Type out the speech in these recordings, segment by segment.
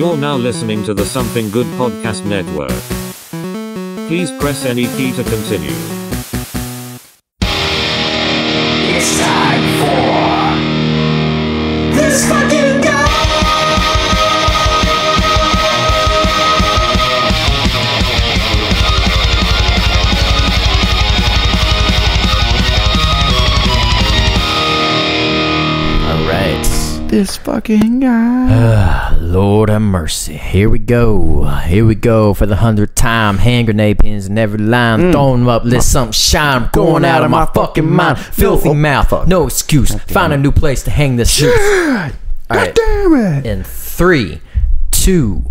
You're now listening to the Something Good Podcast Network. Please press any key to continue. It's time This fucking guy. Lord have mercy. Here we go. Here we go for the hundredth time. Hand grenade pins in every line. Mm. Throwing them up, let something shine. I'm going out of my fucking mind. Filthy Oh, mouth. fuck. No excuse. Find a new place to hang this. All right. Damn it. In three, two.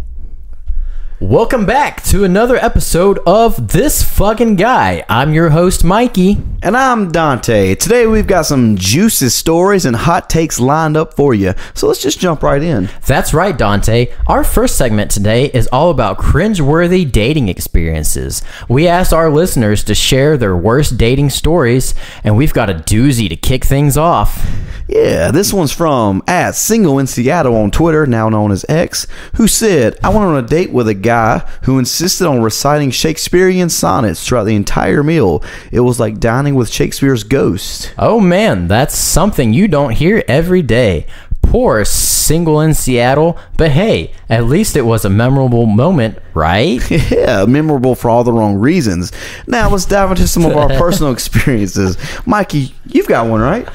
Welcome back to another episode of This Fucking Guy. I'm your host, Mikey. And I'm Dante. Today we've got some juicy stories and hot takes lined up for you. So let's just jump right in. That's right, Dante. Our first segment today is all about cringeworthy dating experiences. We asked our listeners to share their worst dating stories, and we've got a doozy to kick things off. Yeah, this one's from at Single in Seattle on Twitter, now known as X, who said, I went on a date with a guy who insisted on reciting Shakespearean sonnets throughout the entire meal. It was like dining with Shakespeare's ghost. Oh man, that's something you don't hear every day. Poor single in Seattle, but hey, at least it was a memorable moment, right? Yeah, memorable for all the wrong reasons. Now let's dive into some of our personal experiences. Mikey, you've got one, right?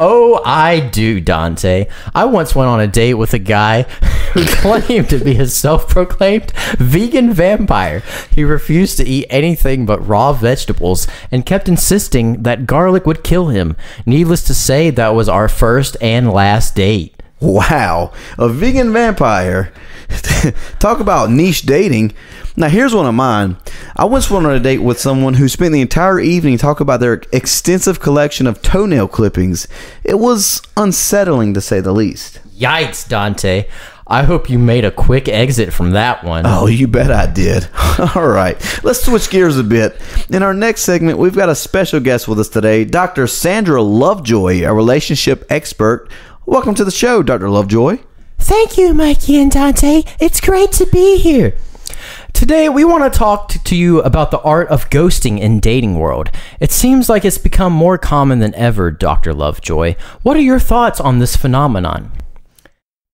Oh, I do, Dante. I once went on a date with a guy who claimed to be a self proclaimed vegan vampire. He refused to eat anything but raw vegetables and kept insisting that garlic would kill him. Needless to say, that was our first and last date. Wow, a vegan vampire. Talk about niche dating. Now, here's one of mine. I once went on a date with someone who spent the entire evening talking about their extensive collection of toenail clippings. It was unsettling to say the least. Yikes, Dante. I hope you made a quick exit from that one. Oh, you bet I did. All right, let's switch gears a bit. In our next segment, we've got a special guest with us today, Dr. Sandra Lovejoy, a relationship expert. Welcome to the show, Dr. Lovejoy. Thank you, Mikey and Dante. It's great to be here. Today, we want to talk to, you about the art of ghosting in dating world. It seems like it's become more common than ever, Dr. Lovejoy. What are your thoughts on this phenomenon?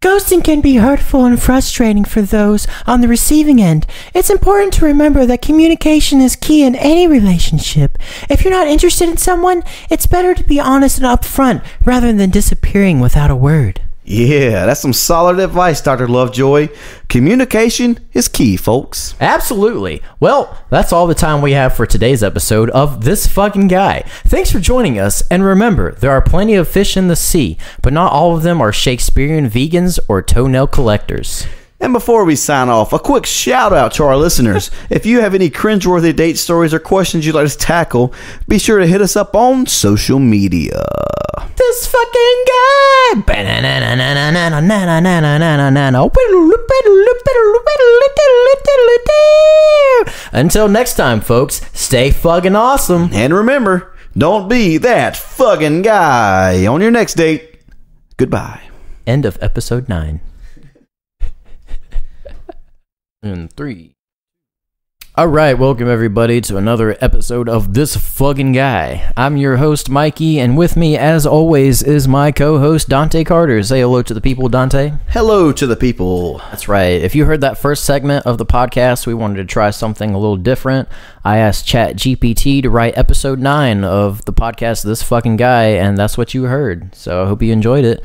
Ghosting can be hurtful and frustrating for those on the receiving end. It's important to remember that communication is key in any relationship. If you're not interested in someone, it's better to be honest and upfront rather than disappearing without a word. Yeah, that's some solid advice, Dr. Lovejoy. Communication is key, folks. Absolutely. Well, that's all the time we have for today's episode of This Fucking Guy. Thanks for joining us, and remember, there are plenty of fish in the sea, but not all of them are Shakespearean vegans or toenail collectors. And before we sign off, a quick shout out to our listeners. if you have any cringeworthy date stories or questions you'd like us to tackle, be sure to hit us up on social media. This fucking guy! Until next time, folks, stay fucking awesome. And remember, don't be that fucking guy on your next date. Goodbye. End of episode 9. In three. All right, welcome everybody to another episode of This Fucking Guy. I'm your host, Mikey, and with me, as always, is my co host, Dante Carter. Say hello to the people, Dante. Hello to the people. That's right. If you heard that first segment of the podcast, we wanted to try something a little different. I asked Chat GPT to write episode 9 of the podcast, This Fucking Guy, and that's what you heard. So I hope you enjoyed it.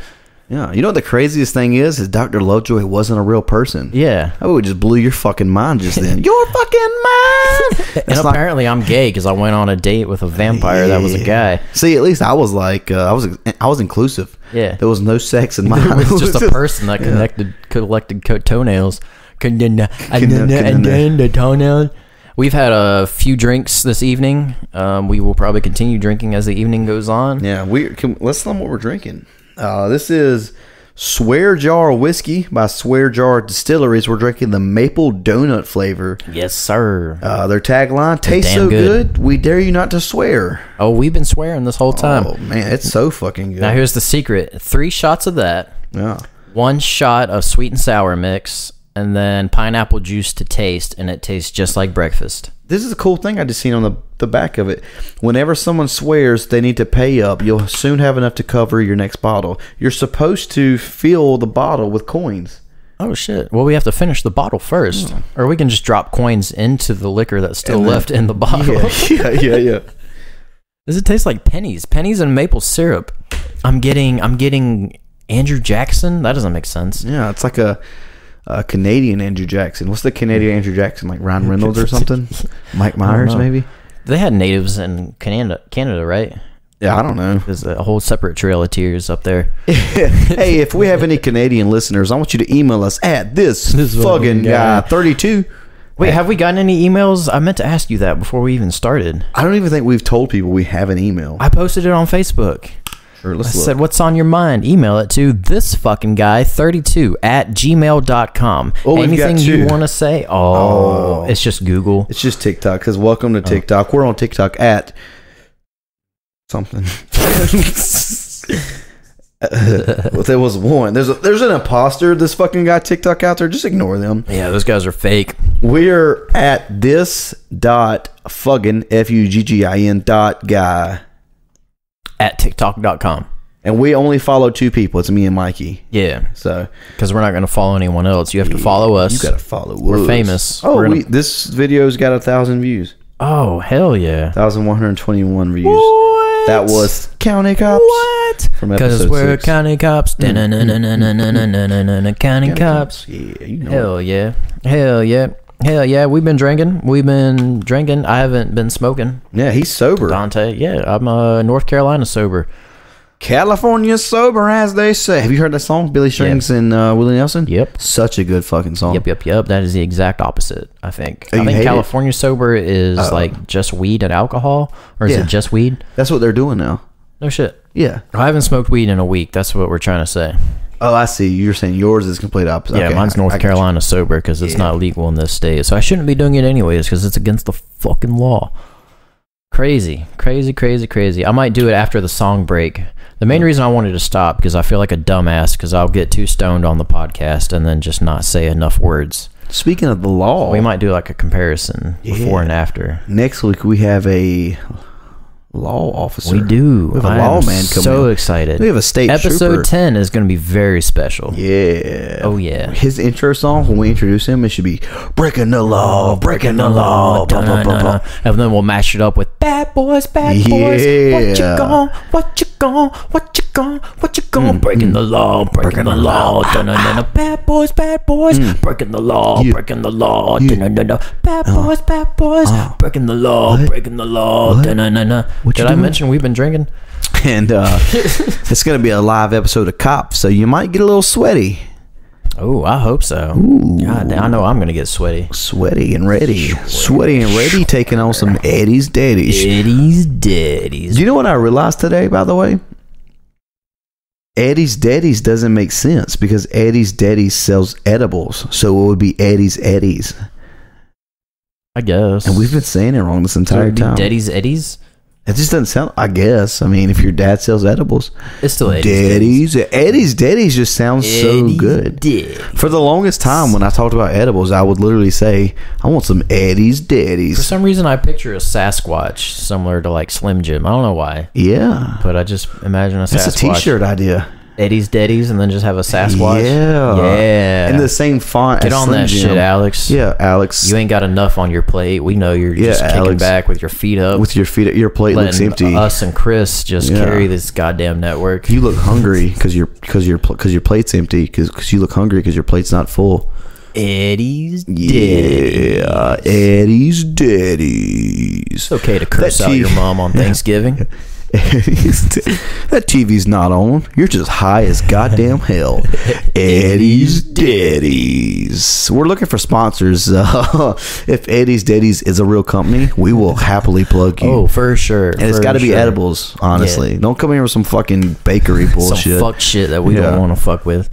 Yeah, you know what the craziest thing is? Is Dr. Lovejoy wasn't a real person. Yeah. I would just blew your fucking mind just then. your fucking mind. And apparently, I'm gay because I went on a date with a vampire that was a guy. See, at least I was like, uh, I was, I was inclusive. Yeah. there was no sex in mine. It was just a person that connected collected co- toenails. And then and then the toenails. We've had a few drinks this evening. Um, we will probably continue drinking as the evening goes on. Yeah, we can, let's tell them what we're drinking. Uh, this is Swear Jar Whiskey by Swear Jar Distilleries. We're drinking the maple donut flavor. Yes, sir. Uh, their tagline tastes so good. good. we dare you not to swear. oh, we've been swearing this whole time. Oh man, it's so fucking good. Now here's the secret: three shots of that, yeah. one shot of sweet and sour mix, and then pineapple juice to taste, and it tastes just like breakfast. This is a cool thing I just seen on the, the back of it. Whenever someone swears they need to pay up, you'll soon have enough to cover your next bottle. You're supposed to fill the bottle with coins. Oh shit! Well, we have to finish the bottle first, hmm. or we can just drop coins into the liquor that's still then- left in the bottle. Yeah, yeah, yeah, yeah. Does it taste like pennies? Pennies and maple syrup. I'm getting. I'm getting Andrew Jackson. That doesn't make sense. Yeah, it's like a, a Canadian Andrew Jackson. What's the Canadian Andrew Jackson? Like Ryan Reynolds or something? Mike Myers, maybe? They had natives in Canada, Canada, right? Yeah, I don't know. There's a whole separate trail of tears up there. hey, if we have any Canadian listeners, I want you to email us at this, This fucking fucking guy guy. 32. Wait, have we gotten any emails? I meant to ask you that before we even started. I don't even think we've told people we have an email. I posted it on Facebook. I let's look. said, What's on your mind? Email it to this fucking guy 32 at gmail.com. Oh, Anything you want to say? Oh, it's just Google. It's just TikTok because welcome Oh. to TikTok. We're on TikTok at something. Uh, there was one. There's a, there's an imposter. This fucking guy TikTok out there. Just ignore them. Yeah, those guys are fake. We're at this dot fucking f u g g i n dot guy, at TikTok.com. And we only follow two people. It's me and Mikey. Yeah. So, because we're not going to follow anyone else, you have to follow us. You got to follow We're us. famous. Oh, We're gonna- we, this video's got a thousand views. oh hell yeah! Thousand one hundred twenty-one views. That was County Cops. what? Because we're six. county cops. County cops. Yeah, you know. Hell yeah. Hell yeah. Hell yeah. We've been drinking. We've been drinking. I haven't been smoking. Yeah, he's sober. Dante. Yeah, I'm uh, North Carolina sober. California sober, as they say. Have you heard that song, Billy Strings and uh, Willie Nelson? Yep. Such a good fucking song. Yep, yep, yep. That is the exact opposite, I think. Oh, I think hate it? California sober is like just weed and alcohol. Or is Yeah. it just weed? That's what they're doing now. No shit. Yeah. I haven't smoked weed in a week. That's what we're trying to say. Oh, I see. You're saying yours is complete opposite. Yeah, Okay, mine's I- North I. Carolina sober because it's Yeah. not legal in this state. So I shouldn't be doing it anyways because it's against the fucking law. Crazy, crazy, crazy, crazy. I might do it after the song break. The main mm. reason I wanted to stop because I feel like a dumbass because I'll get too stoned on the podcast and then just not say enough words. Speaking of the law, We might do like a comparison before and after. next week we have a law officer. We do. We have a I lawman coming so in. excited. We have a state Episode trooper. 10 is going to be very special. Yeah. Oh, yeah. His intro song when we introduce him, it should be "Breaking the Law, Breaking the Law." Blah, blah, blah, blah. And then we'll mash it up with bad boys, bad boys. What you Yeah. gon' what you gon' what you gon' what you gon' mm, breaking mm. the law, breaking the law. Dun-dun-dun-dun. Ah, ah. Bad boys, bad boys, mm. breaking the law, Yeah. breaking the law. Yeah. Dun-dun-dun-dun. Bad uh, boys, bad boys, uh. breaking the law, What? breaking the law. What? Dun-dun-dun-dun. What you Did I mention we've been drinking? And uh, it's going to be a live episode of Cops, so you might get a little sweaty. Oh, I hope so. God I know I'm gonna get sweaty. Sweaty and ready. Sweaty and ready, taking on some Eddie's Daddies. Eddie's daddies. Do you know what I realized today, by the way? Eddie's Daddies doesn't make sense because Eddie's Daddies sells edibles. So it would be Eddie's Eddies. I guess. And we've been saying it wrong this entire it'd time. Daddy's Eddies. It just doesn't sound, I guess. I mean, if your dad sells edibles, It's still Eddie's. Daddies. Eddie's Daddies just sounds so good. Daddies. For the longest time, when I talked about edibles, I would literally say, I want some Eddie's Daddies. For some reason, I picture a Sasquatch similar to like Slim Jim. I don't know why, Yeah. but I just imagine a That's a T-shirt idea. Eddie's Daddies, and then just have a Sasquatch. Yeah. yeah. In the same font Get on Slim that Jim. shit, Alex. Yeah, Alex. You ain't got enough on your plate. We know you're Yeah, just kicking Alex. back with your feet up, with your feet, up, your plate looks empty. us and Chris just Yeah. carry this goddamn network. you look hungry because your because your because your plate's empty because you look hungry because your plate's not full. Eddie's Daddies. Yeah, Eddie's Daddies. It's okay to curse out your mom on Thanksgiving. that TV's not on. You're just high as goddamn hell. Eddie's Daddies. We're looking for sponsors. Uh, if Eddie's Daddies is a real company, we will happily plug you. Oh, for sure. and it's got to be sure. edibles, honestly. Don't come here with some fucking bakery bullshit. Some fuck shit that we Yeah. don't want to fuck with.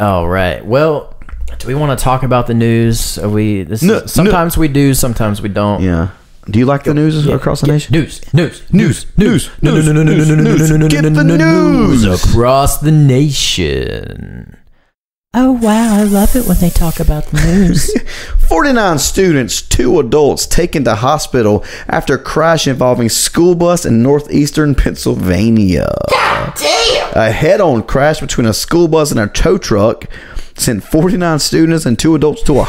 All right. Well, do we want to talk about the news? Are we this No, is, sometimes we do, sometimes we don't. yeah. Do you like the news across the Yeah, nation? News, news, news, news, news, news, Get the no, news. across the nation. Oh, wow. I love it when they talk about the news. 49 students, two adults taken to hospital after crash involving school bus in northeastern Pennsylvania. A head-on crash between a school bus and a tow truck sent 49 students and two adults to a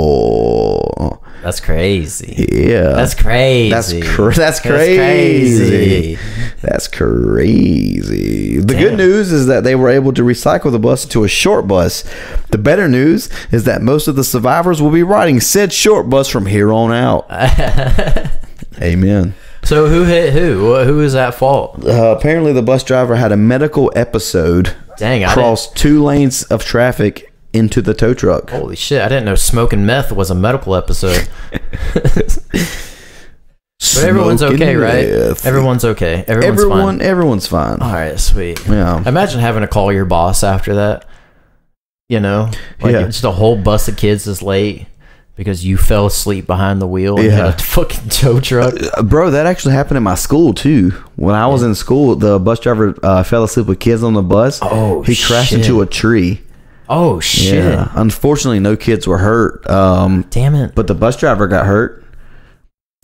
hospital. That's crazy. Yeah. That's crazy. That's cr- that's crazy. That's crazy. The good news is that they were able to recycle the bus into a short bus. The better news is that most of the survivors will be riding said short bus from here on out. Amen. So who hit who? Who is at fault? Uh, apparently, the bus driver had a medical episode. Dang, I crossed two lanes of traffic into the tow truck. Holy shit! I didn't know smoking meth was a medical episode. But everyone's Smoking okay, right? meth. Everyone's okay. Everyone's Everyone, fine. everyone's fine. All right, sweet. Yeah. Imagine having to call your boss after that. You know, like Yeah. just a whole bus of kids is late because you fell asleep behind the wheel and Yeah. had a fucking tow truck. Uh, Bro, that actually happened in my school too. When I was in school, the bus driver uh, fell asleep with kids on the bus. Oh, he crashed shit. into a tree. Oh shit! Yeah, unfortunately, no kids were hurt. Um, Damn it! but the bus driver got hurt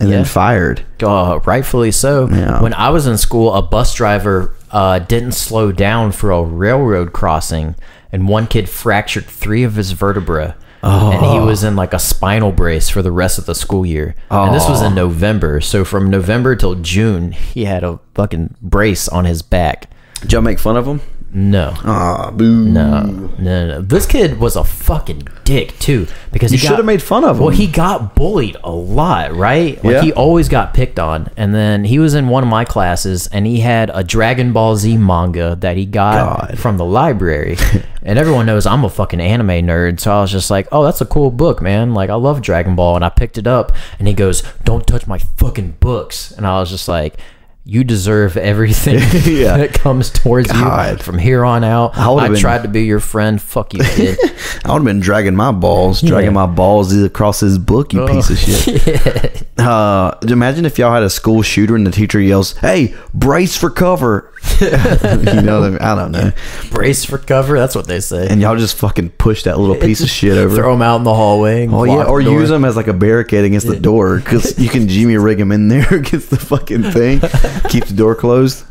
and Yeah. then fired. Uh, rightfully so. Yeah. When I was in school, a bus driver uh, didn't slow down for a railroad crossing, and one kid fractured three of his vertebrae. And he was in like a spinal brace for the rest of the school year. And this was in November. So from November till June, he had a fucking brace on his back. Did y'all make fun of him? No. Ah, boo. No, no, no. This kid was a fucking dick too because You he got- should have made fun of him. Well, he got bullied a lot, right? Like Yeah. he always got picked on. And then he was in one of my classes and he had a Dragon Ball Z manga that he got God. from the library. and everyone knows I'm a fucking anime nerd, so I was just like, "Oh, that's a cool book, man. Like I love Dragon Ball." And I picked it up and he goes, "Don't touch my fucking books." And I was just like, you deserve everything Yeah. that comes towards you God. from here on out. I I been- tried to be your friend. Fuck you, kid. I would have been dragging my balls, dragging my balls across his book, you piece of shit. Uh, imagine if y'all had a school shooter and the teacher yells, "Hey, brace for cover!" you know, what I, mean? I don't know. Brace for cover. That's what they say. And y'all just fucking push that little piece of shit over. Throw them out in the hallway. and Oh yeah, or the use them as like a barricade against the door because you can Jimmy rig him in there against the fucking thing. Keep the door closed.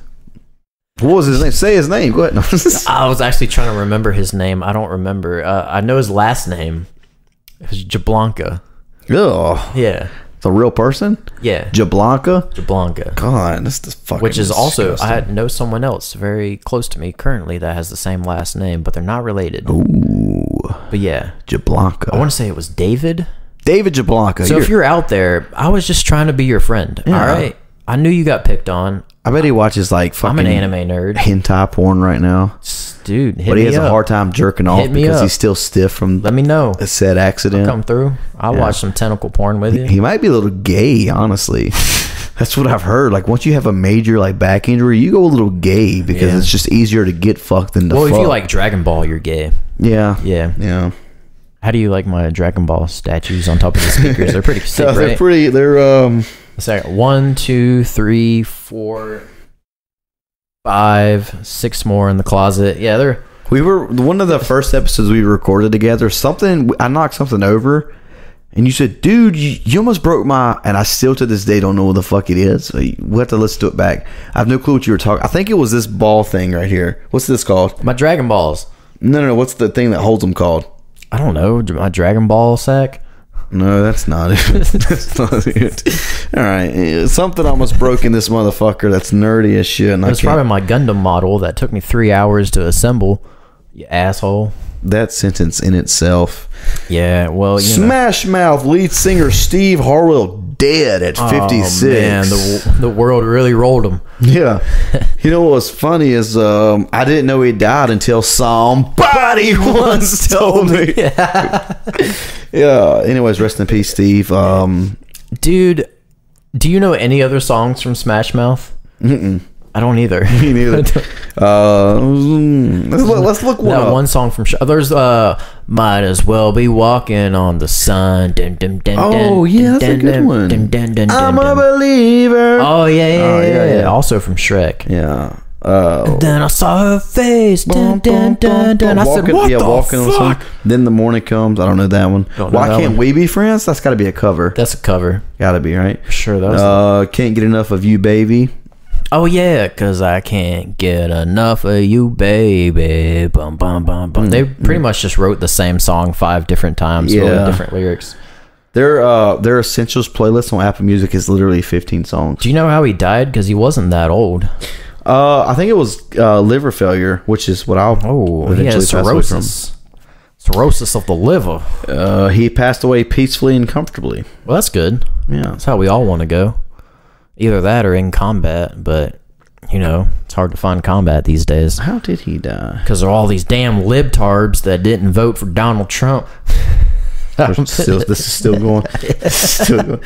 What was his name? Say his name. Go ahead. No. I was actually trying to remember his name. I don't remember. Uh, I know his last name. It was Jablanka. Oh. Yeah, It's a real person. yeah, Jablanka? Jablanka. God, that's the fucking. Which is also. I had- know someone else very close to me currently that has the same last name, but they're not related. Ooh, But yeah, Jablanka. I want to say it was David. David Jablanka. So if you're out there, I was just trying to be your friend. Yeah. All right, I knew you got picked on. I bet he watches like fucking I'm an anime nerd, hentai porn right now, dude. Hit but he has up. a hard time jerking off because up. he's still stiff from Let me know. a said accident. Come through. I'll Yeah. watch some tentacle porn with you. He might be a little gay, honestly. That's what I've heard. Like once you have a major like back injury, you go a little gay because Yeah. it's just easier to get fucked than to well, if you like Dragon Ball, you're gay. yeah, Yeah. yeah. How do you like my Dragon Ball statues on top of the speakers? They're pretty sick, So they're right? pretty. They're um. Like one, two, three, four, five, six more in the closet. Yeah, they're We were one of the first episodes we recorded together. Something I knocked something over, and you said, "Dude, you, you almost broke my." And I still to this day don't know what the fuck it is. So you- we'll have to listen to it back. I have no clue what you were talking. I think it was this ball thing right here. What's this called? my Dragon Balls. No, no, no. What's the thing that holds them called? I don't know. My Dragon Ball sack. No, that's not it. that's not it. All right, eh, something almost broke in this motherfucker. That's nerdy as shit. And It was can't- probably my Gundam model that took me three hours to assemble. You asshole. that sentence in itself. Yeah, well, you know. Smash Mouth lead singer Steve Harwell dead at Oh, 56. man, the, the world really rolled him. Yeah. you know what was funny is um, I didn't know he died until somebody once told me. yeah. Anyways, rest in peace, Steve. Um, Dude, do you know any other songs from Smash Mouth? Mm-mm. I don't either. me neither. uh, let's look, let's look one That up. one song from Sh- there's uh might as well be walking on the sun. Dun, dun, dun, Oh, yeah, that's a good one. I'm a believer. Oh yeah, yeah, Oh, yeah, yeah, yeah, yeah. Also from Shrek. yeah. Uh, Then I saw her face. Dun, dun, dun, dun. I said, what yeah, the walking on the. Then the morning comes. I don't know that one. Know Why that can't one. we be friends? That's got to be a cover. That's a cover. Got to be right. Sure, that was. Uh, can't get enough of you, baby. Oh yeah, cause I can't get enough of you, baby. Bum bum bum bum. They pretty much just wrote the same song five different times Yeah. with different lyrics. Their uh their essentials playlist on Apple Music is literally 15 songs. Do you know how he died? Because he wasn't that old. Uh, I think it was uh, liver failure, which is what I'll Oh, he has pass away from. cirrhosis. Cirrhosis of the liver. Uh, he passed away peacefully and comfortably. Well, that's good. Yeah. That's how we all want to go. Either that or in combat, but you know, it's hard to find combat these days How did he die? because there are all these damn libtards that didn't vote for Donald Trump. Still, this is still going. still going.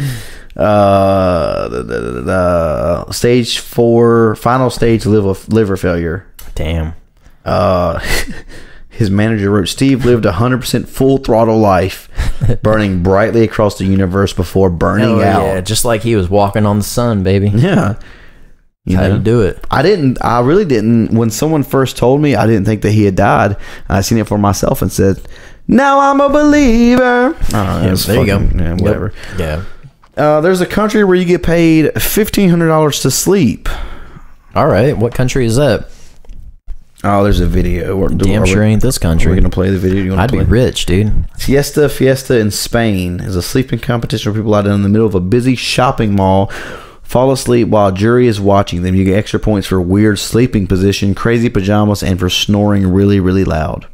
Uh, da- da- da- da- da. stage four, final stage liver liver failure. Damn. Uh, his manager wrote, "Steve lived a hundred percent full throttle life, burning brightly across the universe before burning Oh, out." yeah, just like he was walking on the sun, baby. Yeah. You How know? you do it? I didn't. I really didn't. When someone first told me, I didn't think that he had died. I seen it for myself and said, "Now I'm a believer." Know, Yeah, it's there you go. yeah, whatever. Yeah. Uh, there's a country where you get paid fifteen hundred dollars to sleep. All right. What country is that? Oh, there's a video. We're, Damn sure we, ain't this country. We're gonna play the video? You I'd be rich, dude. Fiesta Fiesta in Spain is a sleeping competition where people out in the middle of a busy shopping mall fall asleep while a jury is watching them. You get extra points for weird sleeping position, crazy pajamas, and for snoring really, really loud.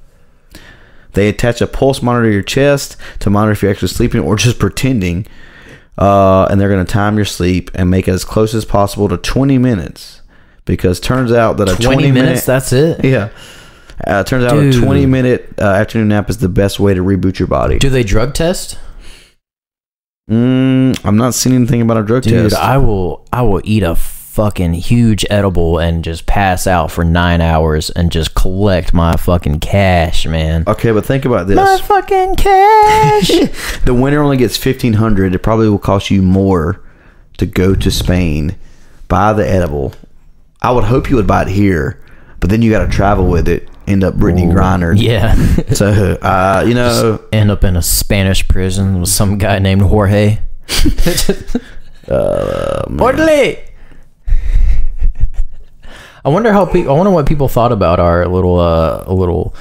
They attach a pulse monitor to your chest to monitor if you're actually sleeping or just pretending. Uh, and they're going to time your sleep and make it as close as possible to 20 minutes. Because turns out that a 20, 20, minutes, minute, that's it? yeah. Uh, turns out Dude. a 20 minute uh, afternoon nap is the best way to reboot your body. Do they drug test? Mm, I'm not seeing anything about a drug Dude, test. I will I will eat a fucking huge edible and just pass out for nine hours and just collect my fucking cash, man. okay, but think about this: My fucking cash. the winner only gets 1500. It probably will cost you more to go to Spain, buy the edible. I would hope you would buy it here, but then you got to travel with it. End up Brittney Griner. yeah. So, uh, you know, End up in a Spanish prison with some guy named Jorge. Uh, Orderly. I wonder how people. I wonder what people thought about our little uh, a little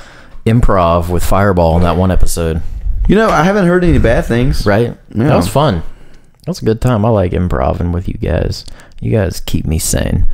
improv with Fireball in that one episode. you know, I haven't heard any bad things. Right? Yeah. That was fun. That was a good time. I like improving with you guys. You guys keep me sane.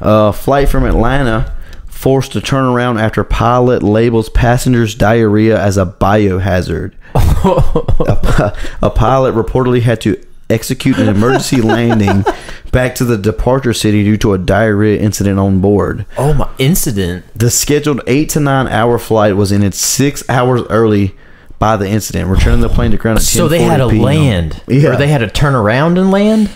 Uh, flight from Atlanta forced to turn around after pilot labels passengers' diarrhea as a biohazard. a, a pilot reportedly had to execute an emergency landing back to the departure city due to a diarrhea incident on board. Oh my incident. The scheduled eight to nine hour flight was in its six hours early by the incident, returning the plane to ground at So they had to land. Yeah. Or they had to turn around and land?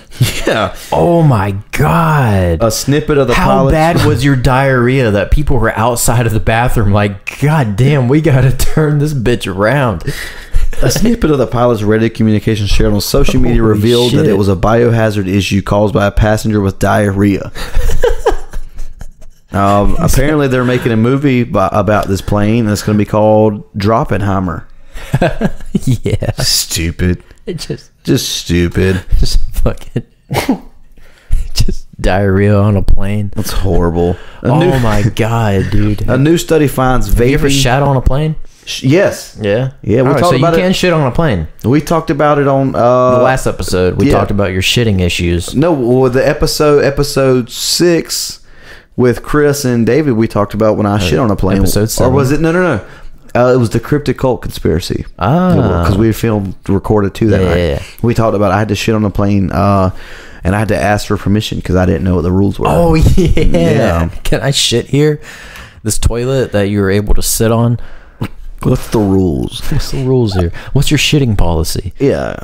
Yeah, Oh my god. a snippet of the How pilot's- bad was your diarrhea that people were outside of the bathroom like, God damn, we gotta turn this bitch around. A snippet of the pilot's radio communication shared on social media Holy revealed that it was a biohazard issue caused by a passenger with diarrhea. um, apparently, they're making a movie by, about this plane, it's going to be called Droppenheimer. yeah. Stupid, It just just stupid. just fucking just diarrhea on a plane. That's horrible. A, Oh new, my god, dude. a new study finds vaping. you ever shat on a plane? Yes, Yeah. Yeah, we Alright, talked so about you it- can shit on a plane. we talked about it on uh, The last episode, we yeah. talked about your shitting issues. No, well, the episode episode six with Chris and David, we talked about when I shit on a plane. Uh, episode or was it? No, no, no. Uh, it was the cryptic cult conspiracy. Ah. because we filmed recorded too that Yeah, night. yeah. We talked about I had to shit on a plane, uh, and I had to ask for permission because I didn't know what the rules were. Oh yeah. Yeah. Can I shit here? This toilet that you were able to sit on. what's the rules? What's the rules here? What's your shitting policy? Yeah.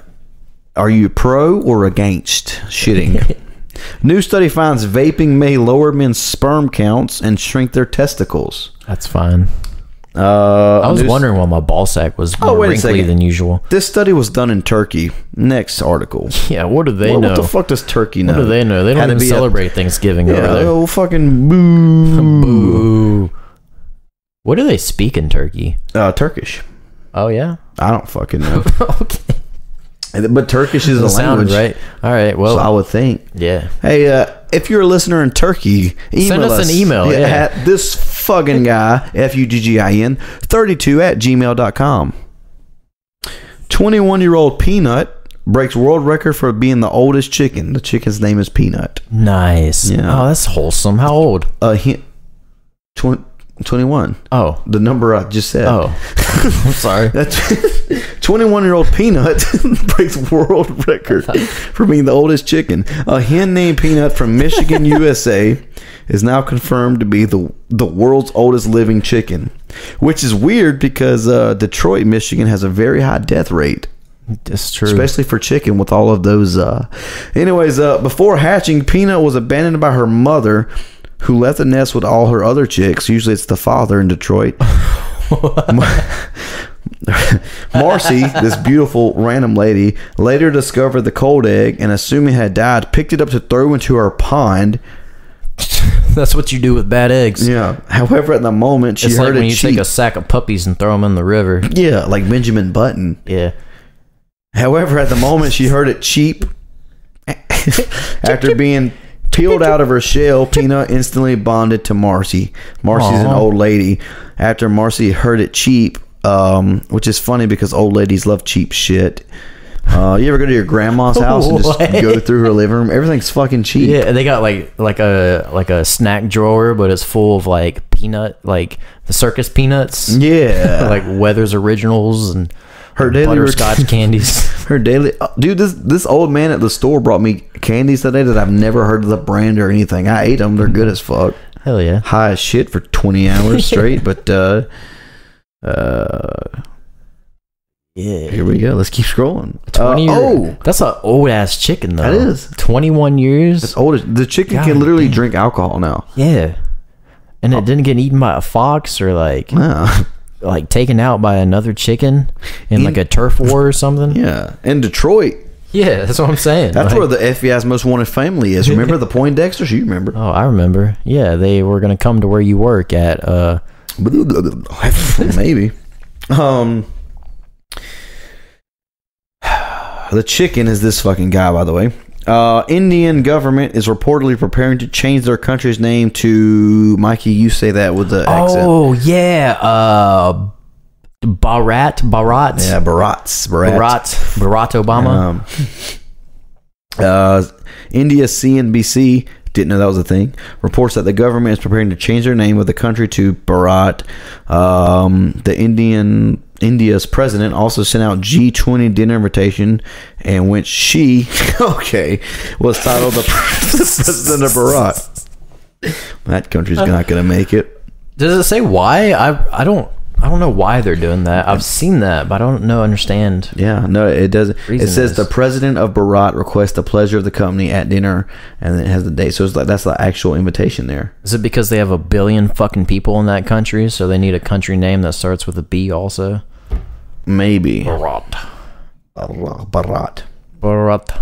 Are you pro or against shitting? New study finds vaping may lower men's sperm counts and shrink their testicles. That's fine. Uh, I was news- wondering why my ball sack was Oh, more wait a wrinkly second. than usual. This study was done in Turkey. Next article. Yeah, what do they what, know? what the fuck does Turkey know? What do they know? They Had don't to even be a- celebrate Thanksgiving yeah, over there. oh, fucking boo. Ooh. What do they speak in Turkey? Uh, Turkish. Oh yeah. I don't fucking know. okay. But Turkish is a language, right. All right. Well, so I would think. yeah. Hey, uh, if you're a listener in Turkey, email Send us an email, yeah. at this fucking guy, F U G G I N, 32 at gmail.com. 21 year old Peanut breaks world record for being the oldest chicken. The chicken's name is Peanut. Nice. Yeah. Oh, that's wholesome. How old? Uh, he, tw- 21. Oh. The number I just said. Oh. I'm sorry. That's 21 year old Peanut breaks world record for being the oldest chicken. A hen named Peanut from Michigan, USA is now confirmed to be the the world's oldest living chicken, which is weird because uh, Detroit, Michigan has a very high death rate. That's true. Especially for chicken, with all of those. Uh... Anyways, uh, before hatching, Peanut was abandoned by her mother, who left the nest with all her other chicks. Usually, it's the father in Detroit. Marcy, this beautiful random lady, later discovered the cold egg and, assuming it had died, picked it up to throw into her pond. That's what you do with bad eggs. Yeah. However, at the moment, she It's like heard when it you cheep. take a sack of puppies and throw them in the river. yeah, like Benjamin Button. Yeah. However, at the moment, she heard it cheap. After being peeled out of her shell, Peanut instantly bonded to Marcy. Marcy's an old lady. After Marcy heard it cheap, um, which is funny because old ladies love cheap shit. Uh, you ever go to your grandma's house and just go through her living room? Everything's fucking cheap. Yeah, they got like like a like a snack drawer, but it's full of like peanut, like the circus peanuts, Yeah. like Werther's originals and Her daily butterscotch routine- candies. Her daily oh, dude. This this old man at the store brought me candies today that I've never heard of the brand or anything. I ate them. They're good as fuck. Hell yeah! high as shit for 20 hours straight but uh uh Yeah, here we go let's keep scrolling twenty. Uh, oh that's an old ass chicken though. That is. twenty-one years. it's old as- the chicken God can literally damn. drink alcohol now yeah, and it didn't get eaten by a fox or like yeah like taken out by another chicken in like a turf war or something. yeah in detroit Yeah, that's what I'm saying. that's Like- where the fbi's most wanted family is remember the poindexters you remember Oh, I remember. Yeah, they were gonna come to where you work at. Uh, maybe um the chicken is this fucking guy by the way uh, Indian government is reportedly preparing to change their country's name to Mikey. You say that with the accent. oh yeah, uh, Bharat, Bharat, Yeah, Bharats. Barat. Bharat, Bharat Obama. Um, uh, India CNBC didn't know that was a thing. Reports that the government is preparing to change their name of the country to Bharat. Um, the Indian India's president also sent out G20 dinner invitation, and which she okay was titled the president of Bharat. That country's uh, not going to make it. Does it say why? I I don't I don't know why they're doing that. I've seen that, but I don't know understand. Yeah, no, it doesn't. It says is- the president of Bharat requests the pleasure of the company at dinner, and it has the date. So it's like that's the actual invitation there. Is it because they have a billion fucking people in that country, so they need a country name that starts with a B also? Maybe Bharat. Bharat. Bharat.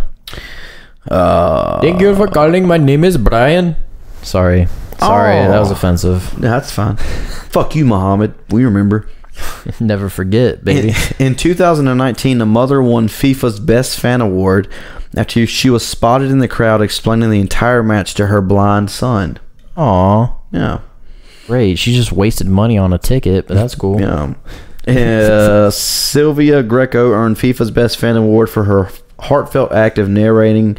Uh, Thank you for calling. My name is Brian. Sorry. Sorry, that was Oh. offensive. yeah, that's fine. Fuck you, Muhammad. We remember. Never forget, baby. In, in 2019, the mother won FIFA's Best Fan Award after she was spotted in the crowd explaining the entire match to her blind son. Aw. Yeah. Great. She just wasted money on a ticket, but that's cool. Yeah. Uh, Silvia Grecco earned FIFA's Best Fan Award for her heartfelt act of narrating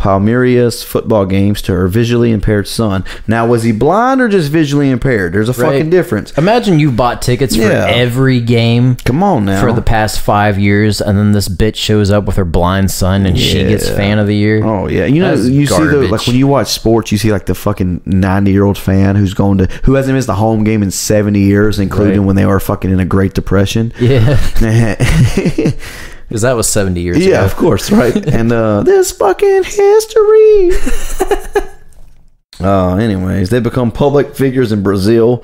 Palmeiras football games to her visually impaired son. Now, was he blind or just visually impaired? There's a Right. fucking difference. Imagine you bought tickets for Yeah. every game Come on now. for the past five years, and then this bitch shows up with her blind son, and she gets fan of the year. Oh yeah, you know you see the like when you watch sports, you see like the fucking ninety year old fan who's going to who hasn't missed a home game in seventy years, including Right. when they were fucking in a Great Depression. Yeah, yeah, because that was seventy years ago. Yeah of course, right. and uh, this fucking history. Uh, anyways, they become public figures in Brazil.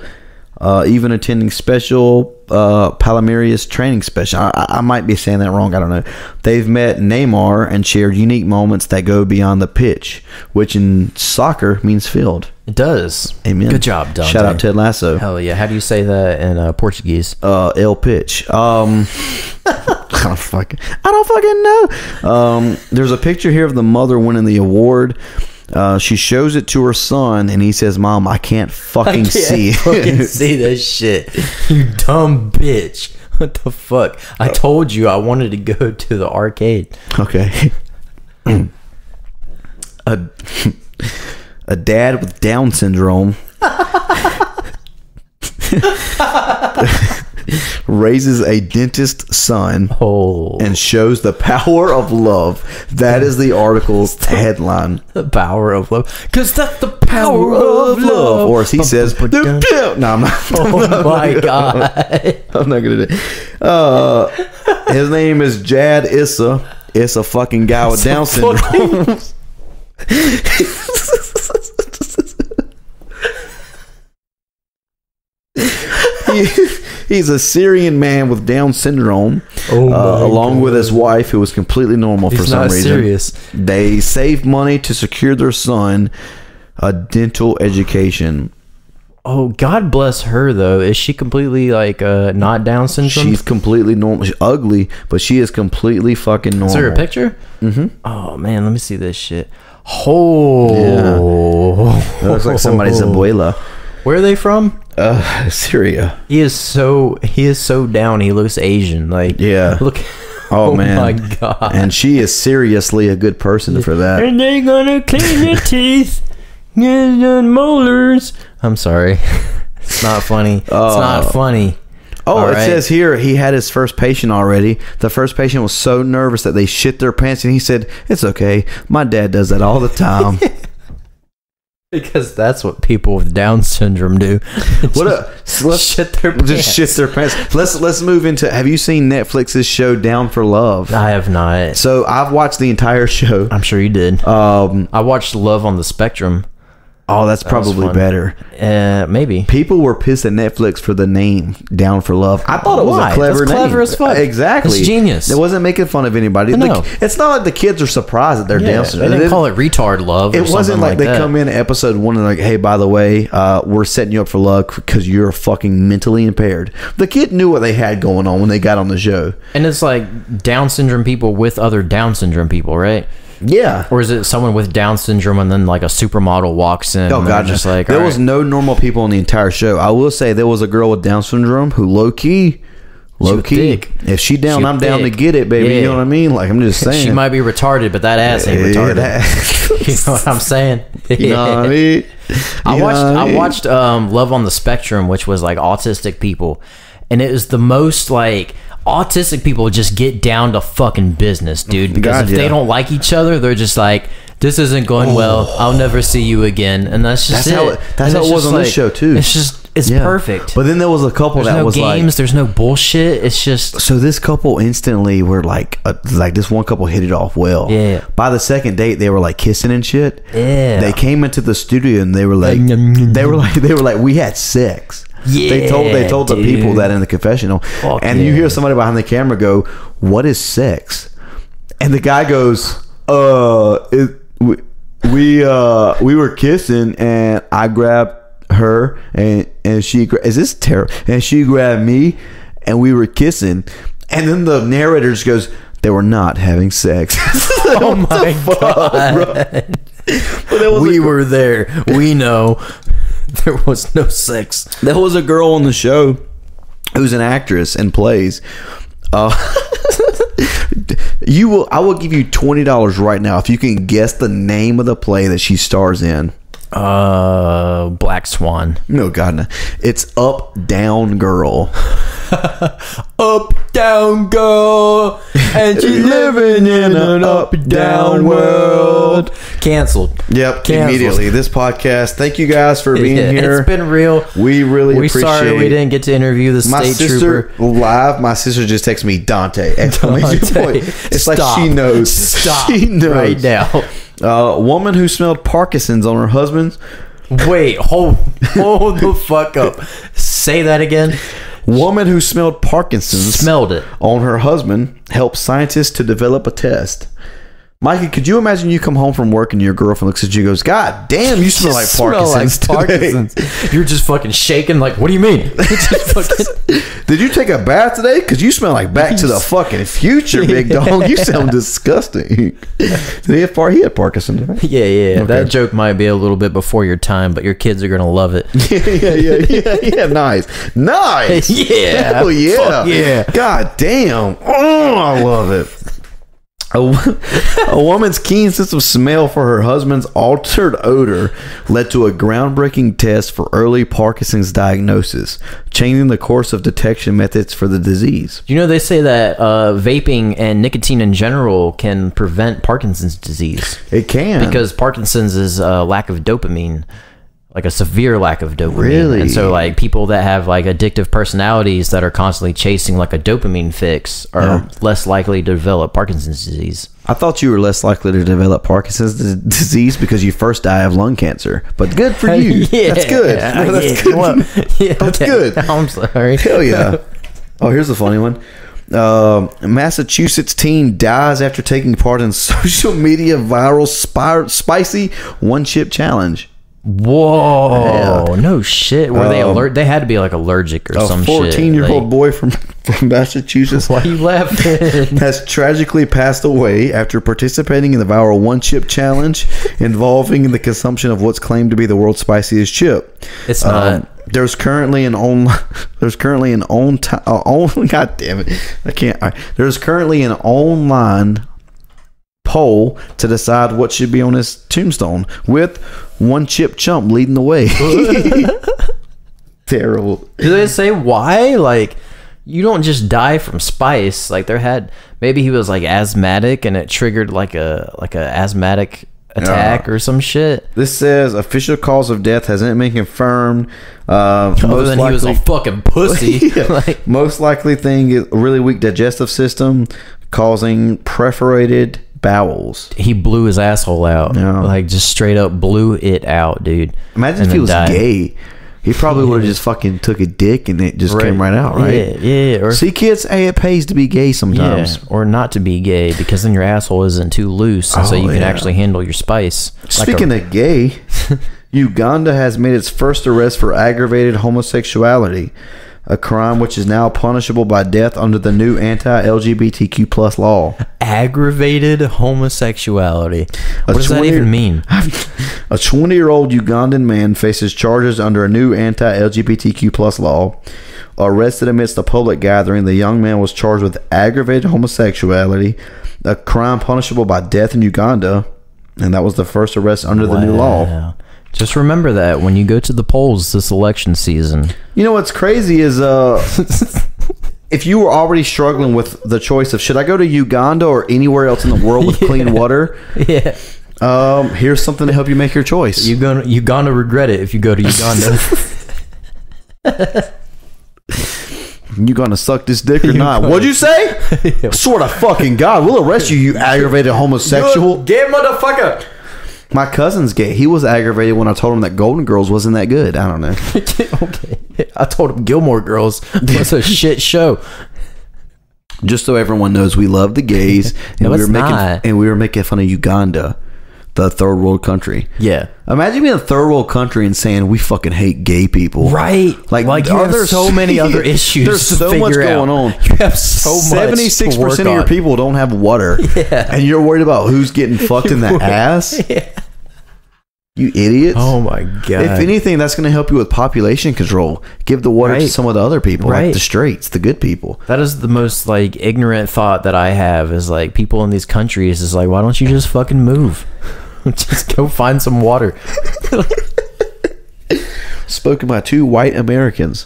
Uh, even attending special uh, training special. I, I I might be saying that wrong. I don't know. They've met Neymar and shared unique moments that go beyond the pitch, which in soccer means field. It does. Amen. Good job, Dante. Shout out Ted Lasso. Hell yeah. How do you say that in uh, Portuguese? uh El Pitch. Um I don't fucking I don't fucking know. Um there's a picture here of the mother winning the award. Uh, she shows it to her son, and he says, "Mom, I can't fucking see." fucking see this shit. You dumb bitch. What the fuck? I told you I wanted to go to the arcade. okay. a a dad with Down syndrome raises a dentist son Oh, and shows the power of love. That is the article's headline. the power of love. Because that's the power of love. Or as he says, the no, I'm not. Oh my god. I'm not gonna do. it. Uh, his name is Jad Issa. It's a fucking guy with Down syndrome. He- he's a Syrian man with Down syndrome, Oh uh, along with his wife, who was completely normal for some not reason. serious. They saved money to secure their son a dental education. Oh, God bless her though. Is she completely like uh not Down syndrome? She's completely normal. She's ugly, but she is completely fucking normal. Is there a picture? Mm-hmm. Oh man, let me see this shit. Oh, It looks like somebody's abuela. Where are they from? Uh, Syria. He is so he is so down. He looks Asian. Like Yeah. look. Oh, man. my god. And she is seriously a good person for that. And they gonna clean your teeth, get the molars. I'm sorry. It's not funny. Oh. it's not funny. Oh, All it right. says here he had his first patient already. The first patient was so nervous that they shit their pants, and he said, "It's okay. My dad does that all the time." Because that's what people with Down syndrome do. what a let's shit their just pants. shit their pants. Let's let's move into. Have you seen Netflix's show Down for Love? I have not. So I've watched the entire show. I'm sure you did. Um, I watched Love on the Spectrum. Oh, that's was probably better. Uh, maybe. People were pissed at Netflix for the name Down for Love. I thought it was Why? a clever That's name. clever as fuck. Exactly. It's genius. It wasn't making fun of anybody. The- No. it's not like the kids are surprised that they're Yeah, dancing. they didn't call it retard love. Or It wasn't something like, they that. come in episode one and like, hey, by the way, uh, we're setting you up for love because you're fucking mentally impaired. The kid knew what they had going on when they got on the show. and it's like Down syndrome people with other Down syndrome people, right? Yeah. Or is it someone with Down syndrome and then like a supermodel walks in? Oh god, just like there was right. no normal people in the entire show. I will say there was a girl with Down syndrome who low key, low key. thick. If she down, She I'm down to get it, baby. You know what I mean? Like I'm just saying. She might be retarded, but that ass ain't Yeah, retarded. that- you know what I'm saying? you know what I mean? I watched I mean? watched um, Love on the Spectrum, which was like autistic people, and it was the most like autistic people just get down to fucking business, dude. Because God, if yeah. they don't like each other, they're just like, "This isn't going well. I'll never see you again," and that's just Oh. That's how it. it- that's how it was on this show, too. It's just it's Yeah. perfect. But then there was a couple there's that no was games. like. there's no bullshit. It's just So this couple instantly were like, uh, like this one couple hit it off well. Yeah. By the second date, they were like kissing and shit. Yeah. They came into the studio and they were like, they were like, they were like, we had sex. They told they Yeah, told the people that in the confessional, Fuck and you hear somebody behind the camera go, "What is sex?" And the guy goes, "Uh, it, we we uh we were kissing and I grabbed her and and she is this terrible and she grabbed me and we were kissing. And then the narrator just goes they were not having sex. Oh my god. was we a- were there. We know there was no sex. there was a girl on the show who's an actress and plays uh you will i will give you $20 right now if you can guess the name of the play that she stars in Uh, Black Swan. no god no it's up down girl Up down girl, and she's living in an up down world. Cancelled. Yep, Canceled. immediately. This podcast. Thank you guys for being Yeah, here. It's been real. we really We appreciate. sorry we didn't get to interview the My state sister trooper. live. My sister just texted me Dante. Dante, point. It's like she knows. Stop She knows right now. Uh, a woman who smelled Parkinson's on her husband's. Wait, hold, hold the fuck up. Say that again. Woman who smelled Parkinson's Smelled it. on her husband helped scientists to develop a test. Mikey, could you imagine you come home from work and your girlfriend looks at you and goes, God damn, you smell like Smell Parkinson's. like today." Parkinson's. You're just fucking shaking. Like, what do you mean? Fucking- Did you take a bath today? Because you smell like back to the fucking future, big dog. You sound disgusting. Did he have par? He had Parkinson's, right? yeah, yeah. That joke might be a little bit before your time, but your kids are gonna love it. yeah, yeah, yeah, yeah. Nice, nice. Yeah. hell yeah, Fuck yeah. God damn. Oh, I love it. A, a woman's keen sense of smell for her husband's altered odor led to a groundbreaking test for early Parkinson's diagnosis, changing the course of detection methods for the disease. You know, they say that uh, vaping and nicotine in general can prevent Parkinson's disease. It can. Because Parkinson's is a lack of dopamine, like a severe lack of dopamine. Really? And so, like people that have like addictive personalities that are constantly chasing like a dopamine fix are Yeah. less likely to develop Parkinson's disease. I thought you were less likely to develop Parkinson's d- disease because you first die of lung cancer. But good for you. yeah, That's good. No, that's yeah, good. well, yeah, That's okay. good. I'm sorry. Hell yeah. Oh, here's a funny one. Um, Massachusetts teen dies after taking part in social media viral spir- spicy one chip challenge. Whoa! No shit. Were they Um, alert? They had to be like allergic or some shit. 14 year old Like, boy from, from Massachusetts Why you laughing? has tragically passed away after participating in the viral one chip challenge involving the consumption of what's claimed to be the world's spiciest chip. It's Um, not. there's currently an on. There's currently an on. Uh, on God damn it! I can't. right. There's currently an online poll to decide what should be on his tombstone, with one chip chump leading the way. Terrible. Do they say why? Like, you don't just die from spice. Like, there had maybe he was like asthmatic and it triggered like a like a asthmatic attack or some shit. This says official cause of death hasn't been confirmed. Uh, Other most than he was a likely- fucking pussy. Yeah. like, most likely thing is really weak digestive system, causing perforated bowels. he blew his asshole out. Yeah. Like, just straight up blew it out, dude. Imagine if he was died. gay. He probably would have just fucking took a dick and it just came right out, right? Yeah, yeah. Or See, kids, hey, it pays to be gay sometimes. Yeah, or not to be gay because then your asshole isn't too loose, and so Oh, you can actually handle your spice. Like a- Speaking of gay, Uganda has made its first arrest for aggravated homosexuality, a crime which is now punishable by death under the new anti-LGBTQ plus law. aggravated homosexuality. What does that even mean? A 20 year old Ugandan man faces charges under a new anti LGBTQ plus law. Arrested amidst a public gathering, the young man was charged with aggravated homosexuality, a crime punishable by death in Uganda. And that was the first arrest under the new law. Just remember that when you go to the polls this election season. You know what's crazy is uh, if you were already struggling with the choice of should I go to Uganda or anywhere else in the world with clean water, Yeah, um, here's something to help you make your choice. you're gonna you're gonna regret it if you go to Uganda. You gonna suck this dick or not? What'd you say? sort of fucking God, we'll arrest you, you aggravated homosexual. gay motherfucker. My cousin's gay. He was aggravated when I told him that Golden Girls wasn't that good. I don't know. okay, I told him Gilmore Girls was a shit show. Just so everyone knows, we love the gays, and No, we were making not. and we were making fun of Uganda, the third world country. Yeah. Imagine being a third world country and saying we fucking hate gay people. Right, Like, like you are have there so many other issues. There's so much out. going on. You have so much. 76% of your people don't have water, Yeah. and you're worried about who's getting fucked in the ass. You idiots! Oh my god! If anything, that's going to help you with population control. Give the water to some of the other people, like the straights, the good people. That is the most like ignorant thought that I have is like people in these countries is like, why don't you just fucking move? just go find some water. Spoken by two white Americans.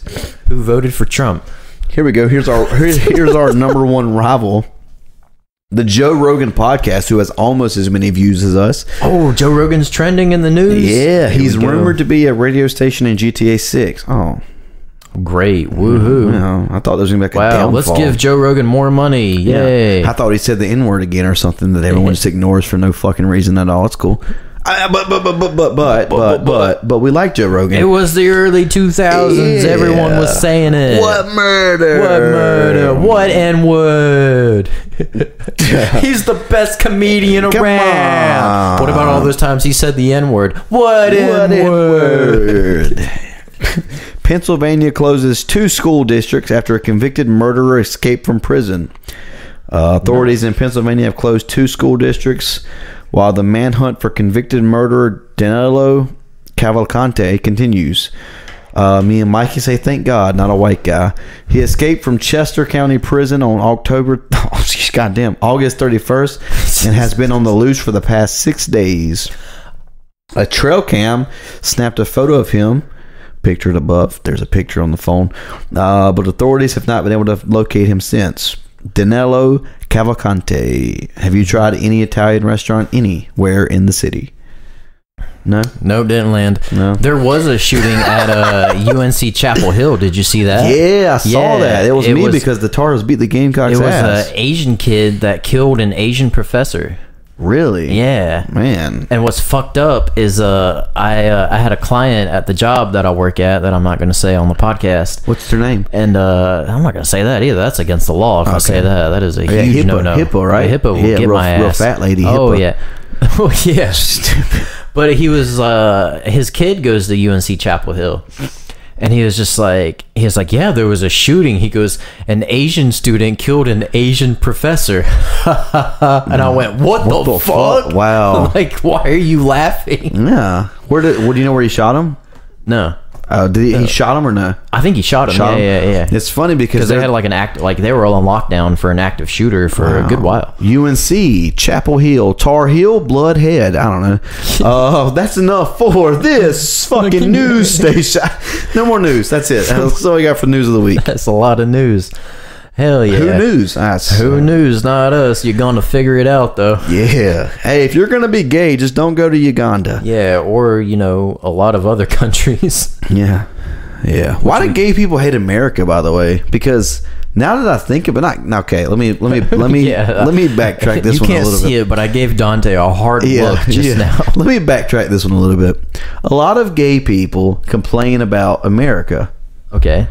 Who voted for Trump? Here we go. Here's our here's, here's our number one rival, the Joe Rogan podcast, who has almost as many views as us. Oh, Joe Rogan's trending in the news. Yeah, Here he's rumored to be a radio station in GTA Six. Oh, great. Woohoo! no, I thought there was gonna be like a Wow, downfall. let's give Joe Rogan more money. Yay! I thought he said the N word again or something that everyone just ignores for no fucking reason at all. It's cool. I, but, but but but but but but but but we like Joe Rogan. It was the early 2000s. Everyone was saying it. what murder? What murder? What N word? He's the best comedian Come around. on. What about all those times he said the N word? What What N word? Pennsylvania closes two school districts after a convicted murderer escaped from prison. Uh, authorities in Pennsylvania have closed two school districts while the manhunt for convicted murderer Danilo Cavalcante continues. Uh, me and Mikey say thank God, not a white guy. He escaped from Chester County Prison on October, oh, goddamn, August 31st, and has been on the loose for the past six days. A trail cam snapped a photo of him, pictured above. There's a picture on the phone, uh, but authorities have not been able to locate him since. Danilo Cavalcante. Have you tried any Italian restaurant anywhere in the city? No. Nope, didn't land. No. There was a shooting at uh, UNC Chapel Hill. Did you see that? Yeah, I saw Yeah, that. It was it me was- because the Tars beat the Gamecocks It was ass. an Asian kid that killed an Asian professor. Really? Yeah. Man. And what's fucked up is uh, I uh, I had a client at the job that I work at that I'm not going to say on the podcast. What's their name? And uh, I'm not gonna say that either. That's against the law. If I say that, that is a Yeah, huge no no. HIPAA, right? HIPAA will Yeah, get real- my real fat lady Oh yeah. Oh yeah. Stupid. But he was uh, his kid goes to UNC Chapel Hill. And he was just like, he was like, yeah, there was a shooting. He goes, an Asian student killed an Asian professor. and I went, what, What the, the fuck? fuck? Wow. like, why are you laughing? Yeah. Where did? What do you know where he shot him? No, Uh, did he, he shot him or no? I think he shot him. Shot yeah, him? yeah, yeah. It's funny because they had like an act, like they were all on lockdown for an active shooter for a good while. UNC, Chapel Hill, Tar Heel, Bloodhead. I don't know. Uh, that's enough for this fucking news station. No more news. That's it. That's all we got for news of the week. That's a lot of news. Hell yeah. Who news? That's, Who news? Not us. You're gonna figure it out though. Yeah. Hey, if you're gonna be gay, just don't go to Uganda. Yeah, or you know, a lot of other countries. Yeah. Yeah. Why do gay people hate America? By the way, because now that I think of it, not okay. Let me let me let me Yeah. let me backtrack this you one can't a little see bit. it, but I gave Dante a hard look just now. Let me backtrack this one a little bit. A lot of gay people complain about America, Okay.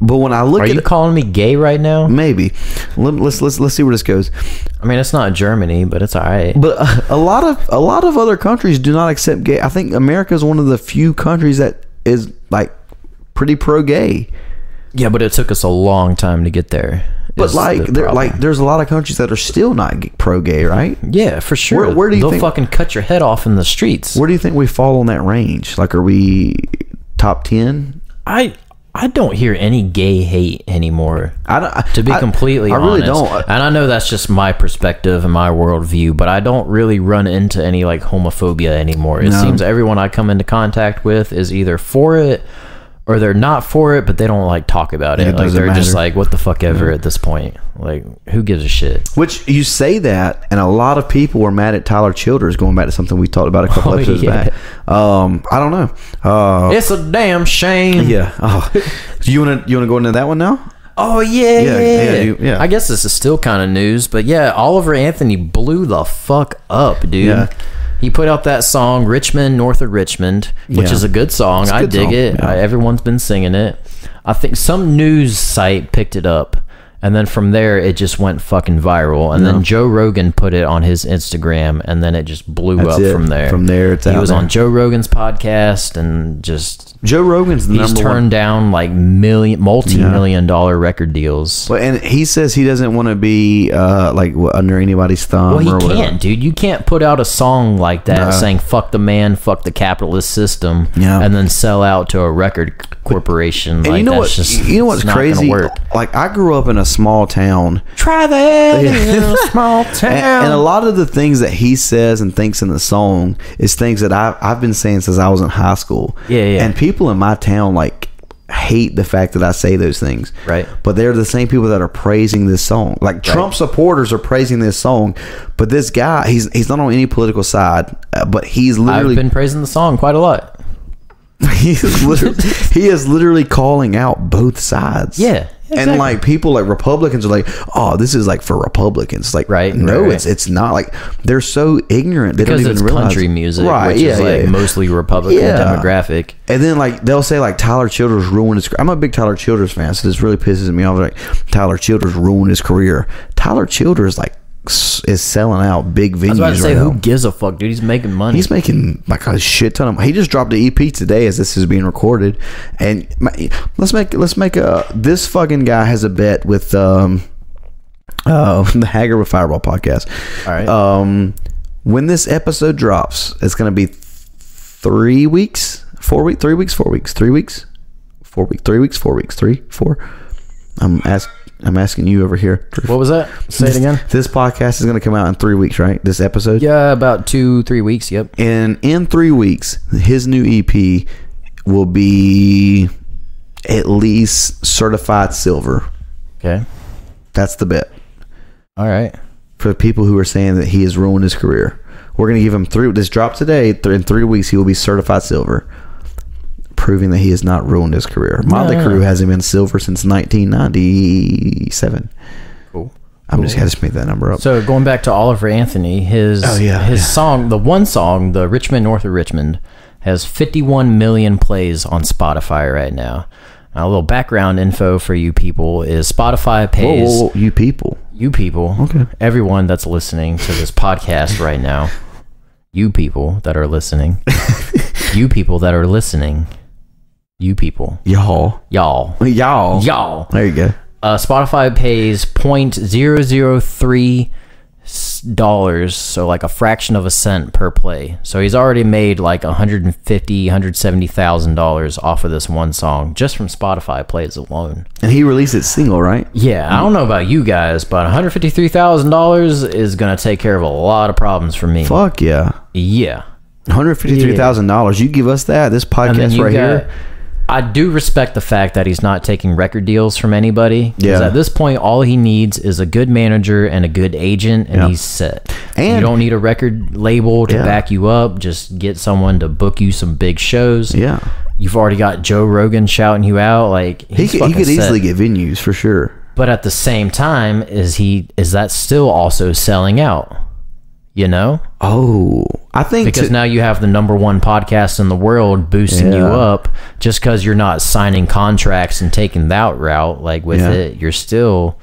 But when I look Are at you it, calling me gay right now? maybe let, let's let's let's see where this goes. I mean, it's not Germany, but it's all right. But uh, a lot of a lot of other countries do not accept gay. I think America is one of the few countries that is like pretty pro gay. Yeah, but it took us a long time to get there. But like the there like there's a lot of countries that are still not pro gay, right? yeah, for sure. Where- where do you They'll think- fucking cut your head off in the streets? Where do you think we fall on that range? Like, are we top ten? I I don't hear any gay hate anymore. I don't. To be I- completely I really don't. and I know that's just my perspective and my worldview, but I don't really run into any like homophobia anymore. It No. seems everyone I come into contact with is either for it or they're not for it, but they don't like talk about it. It like they're just like, what the fuck ever at this point. Like, who gives a shit? Which you say that, and a lot of people were mad at Tyler Childers going back to something we talked about a couple Oh, episodes yeah. back. Um, I don't know. Uh, It's a damn shame. yeah. Oh. Do you want to you want to go into that one now? Oh yeah, Yeah, yeah, yeah, you- yeah. I guess this is still kind of news, but yeah, Oliver Anthony blew the fuck up, dude. Yeah. He put out that song "Rich Men, North of Richmond," which Yeah. is a good song. A I good dig song, it. yeah. I, everyone's been singing it. I think some news site picked it up, and then from there it just went fucking viral. And then Joe Rogan put it on his Instagram, and then it just blew That's up it. from there. From there, it's he was there. on Joe Rogan's podcast, and just Joe Rogan's the he's number turned one. down like million, multi-million dollar record deals. Well, and he says he doesn't want to be uh, like under anybody's thumb. Well, he or can't, dude. You can't put out a song like that No. saying "fuck the man, fuck the capitalist system," Yeah. and then sell out to a record corporation. And like you know what? just you know what's it's not gonna crazy? Like I grew up in a small town, Try that in a small town. and, and a lot of the things that he says and thinks in the song is things that I've I've been saying since I was in high school. Yeah, yeah. And people in my town like hate the fact that I say those things. Right. But they're the same people that are praising this song. Like Trump supporters are praising this song, but this guy he's he's not on any political side, uh, but he's literally I've been praising the song quite a lot. he is literally he is literally calling out both sides. Yeah, Exactly. And like people like Republicans are like, oh, this is like for Republicans. Like, Right, No, right, it's it's not. Like they're so ignorant. They because don't it's even realize. country music, right? which yeah, is yeah, like yeah. mostly Republican Yeah. demographic. And then like they'll say like Tyler Childers ruined his. Career. I'm a big Tyler Childers fan, so this really pisses me off. Like Tyler Childers ruined his career. Tyler Childers like is selling out big venues I was about to say, right who now. gives a fuck, dude? He's making money. He's making like a shit ton of. Money. He just dropped the EP today as this is being recorded, and my, let's make let's make a. This fucking guy has a bet with um, uh, the Haggard with Fireball podcast. All right. Um, when this episode drops, it's gonna be three weeks, four week, three weeks, four weeks, three weeks, four week, three weeks, four weeks, three, four. I'm ask. I'm asking you over here. what was that? Say it again. This podcast is going to come out in three weeks, right? This episode. Yeah, about two, three weeks. Yep. And in three weeks, his new EP will be at least certified silver. Okay. That's the bet All right. for people who are saying that he has ruined his career. We're going to give him three. This drop today. In three weeks, he will be certified silver, proving that he has not ruined his career. Motley Yeah. Crue hasn't been silver since 1997. Cool. I'm just going to make that number up. So going back to Oliver Anthony, his Oh, yeah, his yeah. song, the one song, the Rich Men North of Richmond, has 51 million plays on Spotify right now. Now, a little background info for you people is Spotify whoa, pays whoa, whoa, you people. you people, Okay. everyone that's listening to this podcast right now, you people that are listening, you people that are listening, you people, Y'all. y'all, Y'all. y'all. There you go. Uh, Spotify pays point zero zero three dollars, so like a fraction of a cent per play. So he's already made like 150, 170,000 dollars off of this one song just from Spotify plays alone. And he released it single, right? Yeah, I don't know about you guys, but 153,000 dollars is gonna take care of a lot of problems for me. Fuck yeah. Yeah. One hundred fifty-three thousand dollars. You give us that. This podcast right got, here. I do respect the fact that he's not taking record deals from anybody. Yeah. At this point, all he needs is a good manager and a good agent, and Yeah. he's set. And- you don't need a record label to Yeah. back you up. Just get someone to book you some big shows. Yeah. You've already got Joe Rogan shouting you out. Like He he's could, he could easily get venues for sure. But at the same time, is he is that still also selling out? You know, Oh, I think because to- now you have the number one podcast in the world boosting you up just because you're not signing contracts and taking that route like with Yeah. it you're still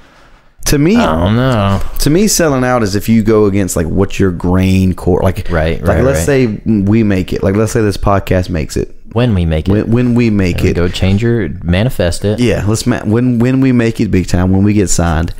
to me, i don't know to me, selling out is if you go against like what your grain core, like Right, Like right, let's right. say we make it. Like let's say this podcast makes it. when we make it When, when we make it, go change your manifest it yeah. Let's ma- when when we make it big time. When we get signed.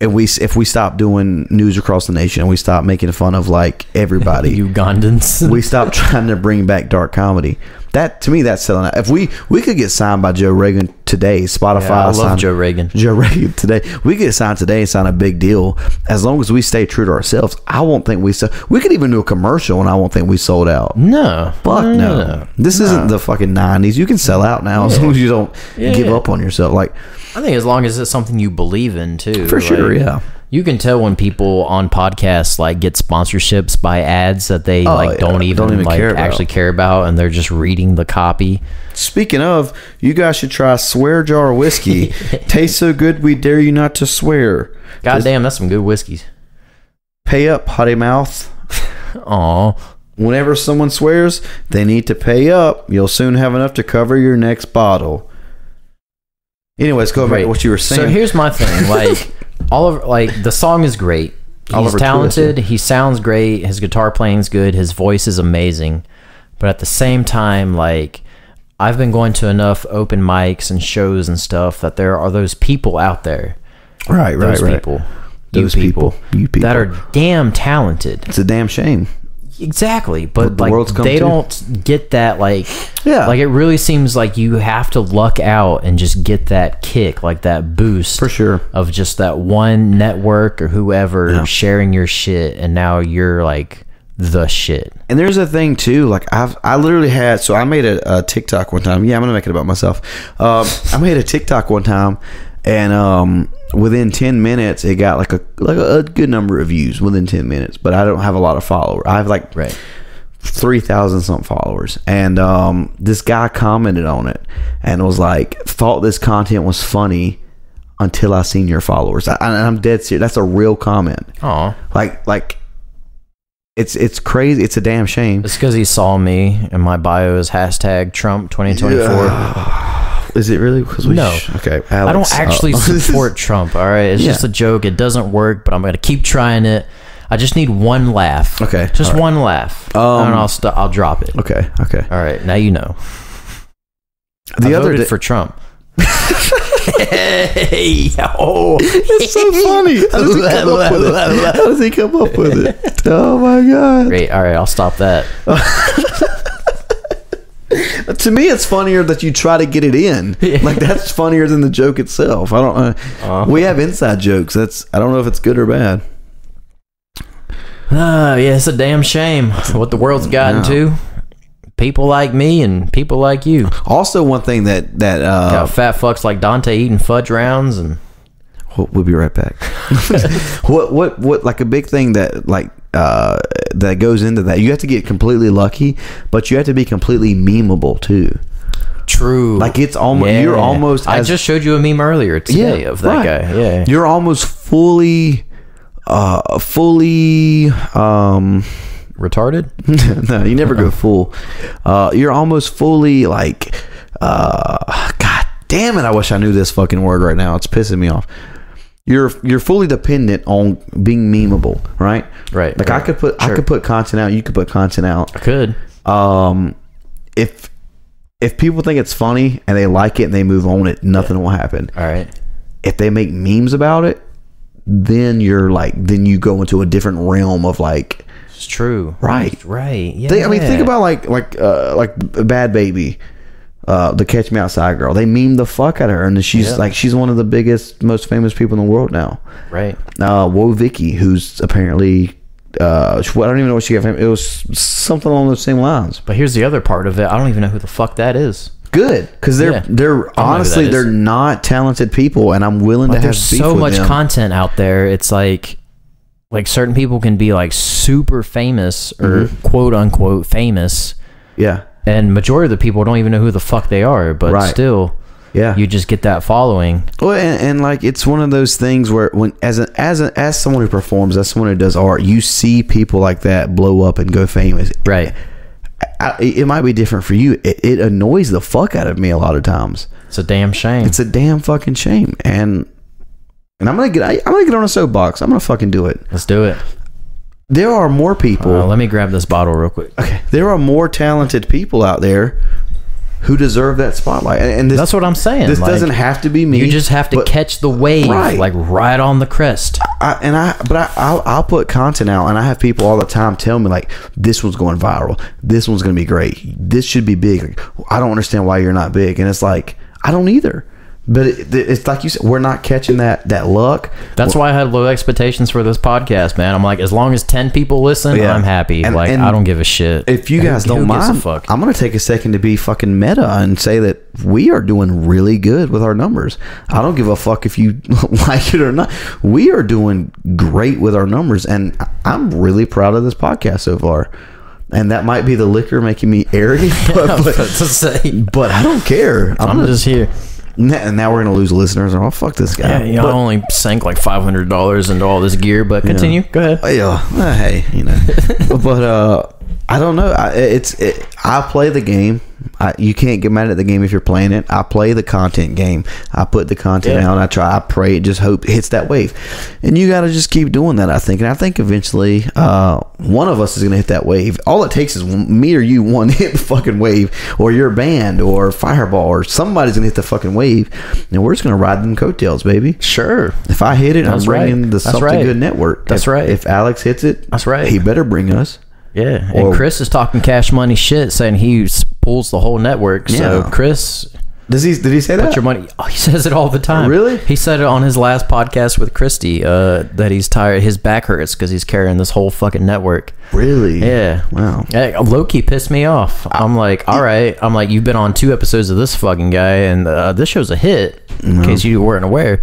If we if we stop doing news across the nation and we stop making fun of like everybody, ugandans we stop trying to bring back dark comedy. That to me, that's selling out. If we we could get signed by Joe Rogan today, Spotify. Yeah, i love signed- joe rogan Joe Rogan today. We get signed today and sign a big deal. As long as we stay true to ourselves, I won't think we. So, we could even do a commercial, and I won't think we sold out. no Fuck no. no. This isn't the fucking nineties. You can sell out now as long as you don't give Yeah. up on yourself. Like i think as long as it's something you believe in too for sure, yeah. You can tell when people on podcasts like get sponsorships by ads that they Oh, like yeah. don't even, Don't even like care actually care about and they're just reading the copy Speaking of, you guys should try Swear Jar Whiskey. Tastes so good, we dare you not to swear. god damn that's some good whiskeys Pay up, Potty Mouth. Aw. Whenever someone swears, they need to pay up. You'll soon have enough to cover your next bottle. Anyways, go back to what you were saying. So here's my thing. Like Oliver like the song is great. He's Oliver Twist, talented, he sounds great, his guitar playing's good, his voice is amazing. But at the same time, like I've been going to enough open mics and shows and stuff that there are those people out there. right, right, Those right. people. Those people, people. You people. that are damn talented. It's a damn shame. Exactly, but the like they to. don't get that like Yeah. like it really seems like you have to luck out and just get that kick like that boost For sure. of just that one network or whoever Yeah. sharing your shit and now you're like the shit. And there's a thing too. Like I've, I literally had. So I made a, a TikTok one time. Yeah, I'm gonna make it about myself. Um, I made a TikTok one time, and um, within ten minutes, it got like a like a, good number of views within ten minutes. But I don't have a lot of followers. I have like Right. three thousand something followers, and um, this guy commented on it and was like, "Thought this content was funny until I seen your followers." I, and I'm dead serious. That's a real comment. Aw. Like, like it's it's crazy. It's a damn shame. It's because he saw me and my bio is hashtag Trump 2024. Is it really? 'Cause we No. okay. I don't actually uh, support Trump. All right, it's Yeah. just a joke. It doesn't work, but I'm gonna keep trying it. I just need one laugh. Okay, just right. one laugh, Um, and I'll st- I'll drop it. Okay. Okay. All right, now you know. The I other voted for Trump. hey, oh, it's so funny. How does he come up with it? How does he come up with it? Oh my god. great. All right, I'll stop that. To me, it's funnier that you try to get it in. Like that's funnier than the joke itself. I don't know. Uh-huh. We have inside jokes. That's I don't know if it's good or bad. Ah, yeah, it's a damn shame what the world's gotten No. to. People like me and people like you. Also, one thing that that uh, Got fat fucks like Dante eating fudge rounds and We'll, we'll be right back. what what what like a big thing that like uh that goes into that you have to get completely lucky, but you have to be completely memeable too. true. Like it's almost you're almost I as- just showed you a meme earlier today of that right. guy. Yeah. You're almost fully uh fully um retarded. no, you never go full. Uh you're almost fully like uh god damn it, I wish I knew this fucking word right now. It's pissing me off. You're you're fully dependent on being memeable, right? Right, Like I could put I could put content out, you could put content out. I could. Um if if people think it's funny and they like it and they move on it, nothing will happen. All right. If they make memes about it, then you're like then you go into a different realm of like It's true. Right. Right. Yeah. Think, I mean, think about like like uh, like a Bhad Bhabie, uh, the Catch Me Outside girl. They meme the fuck out of her, and she's Yeah. like she's one of the biggest, most famous people in the world now. Right. Uh, Woe Vicky, who's apparently, uh, I don't even know what she got. From. It was something along those same lines. But here's the other part of it. I don't even know who the fuck that is. Good, because they're Yeah. they're honestly they're not talented people, and I'm willing Like to have there's so much them. content out there. It's like like certain people can be like super famous or Mm-hmm. quote unquote famous yeah, and majority of the people don't even know who the fuck they are, but Right. still yeah. you just get that following. Well, and, and like it's one of those things where when as a, as a, as someone who performs, as someone who does art, you see people like that blow up and go famous. Right. I, it might be different for you. It, it annoys the fuck out of me a lot of times. It's a damn shame. It's a damn fucking shame, and and I'm gonna get I, I'm gonna get on a soapbox. I'm gonna fucking do it. Let's do it. There are more people. Uh, let me grab this bottle real quick. okay, there are more talented people out there who deserve that spotlight, and, this That's what I'm saying. this like, doesn't have to be me. You just have to but- catch the wave, Right. like right on the crest. I, and I, but I, I'll, I'll put content out, and I have people all the time tell me like, this one's going viral, this one's going to be great, this should be big. Like, I don't understand why you're not big, and it's like I don't either. But it, it's like you said, we're not catching that that luck. That's why I had low expectations for this podcast, man. I'm like, as long as ten people listen, Yeah. I'm happy. And- like, and I don't give a shit. If you Who- guys don't mind, fuck? I'm going to take a second to be fucking meta and say that we are doing really good with our numbers. I don't give a fuck if you like it or not. We are doing great with our numbers, and I'm really proud of this podcast so far. And that might be the liquor making me arrogant, but, but, to say, but I don't care. I'm, I'm gonna, just here. And now we're gonna lose listeners. Oh fuck this guy. Yeah, you know, I But- only sank like five hundred dollars into all this gear, but continue. Go ahead. yeah, uh, hey, you know, but uh, I don't know. I, it's it, I play the game. I, you can't get mad at the game if you're playing it. I play the content game. I put the content Yeah. out. I try. I pray. It just hope it hits that wave, and you got to just keep doing that. I think, and I think eventually, uh, one of us is gonna hit that wave. All it takes is me or you one to hit the fucking wave, or your band, or Fireball, or somebody's gonna hit the fucking wave, and we're just gonna ride them coattails, baby. Sure. If I hit it, That's I'm bringing right. the That's Something right. Good Network. That's If- right. If Alex hits it, That's right. He better bring us. Yeah, and Or- Chris is talking cash money shit, saying he pulls the whole network. So Yeah. Chris, Does he? Did he say that? your money. Oh, he says it all the time. Really? He said it on his last podcast with Christy. Uh, that he's tired. His back hurts because he's carrying this whole fucking network. really? Yeah. Wow. Hey, Loki pissed me off. I'm like, all right. I'm like, you've been on two episodes of this fucking guy, and uh, this show's a hit. In case you weren't aware,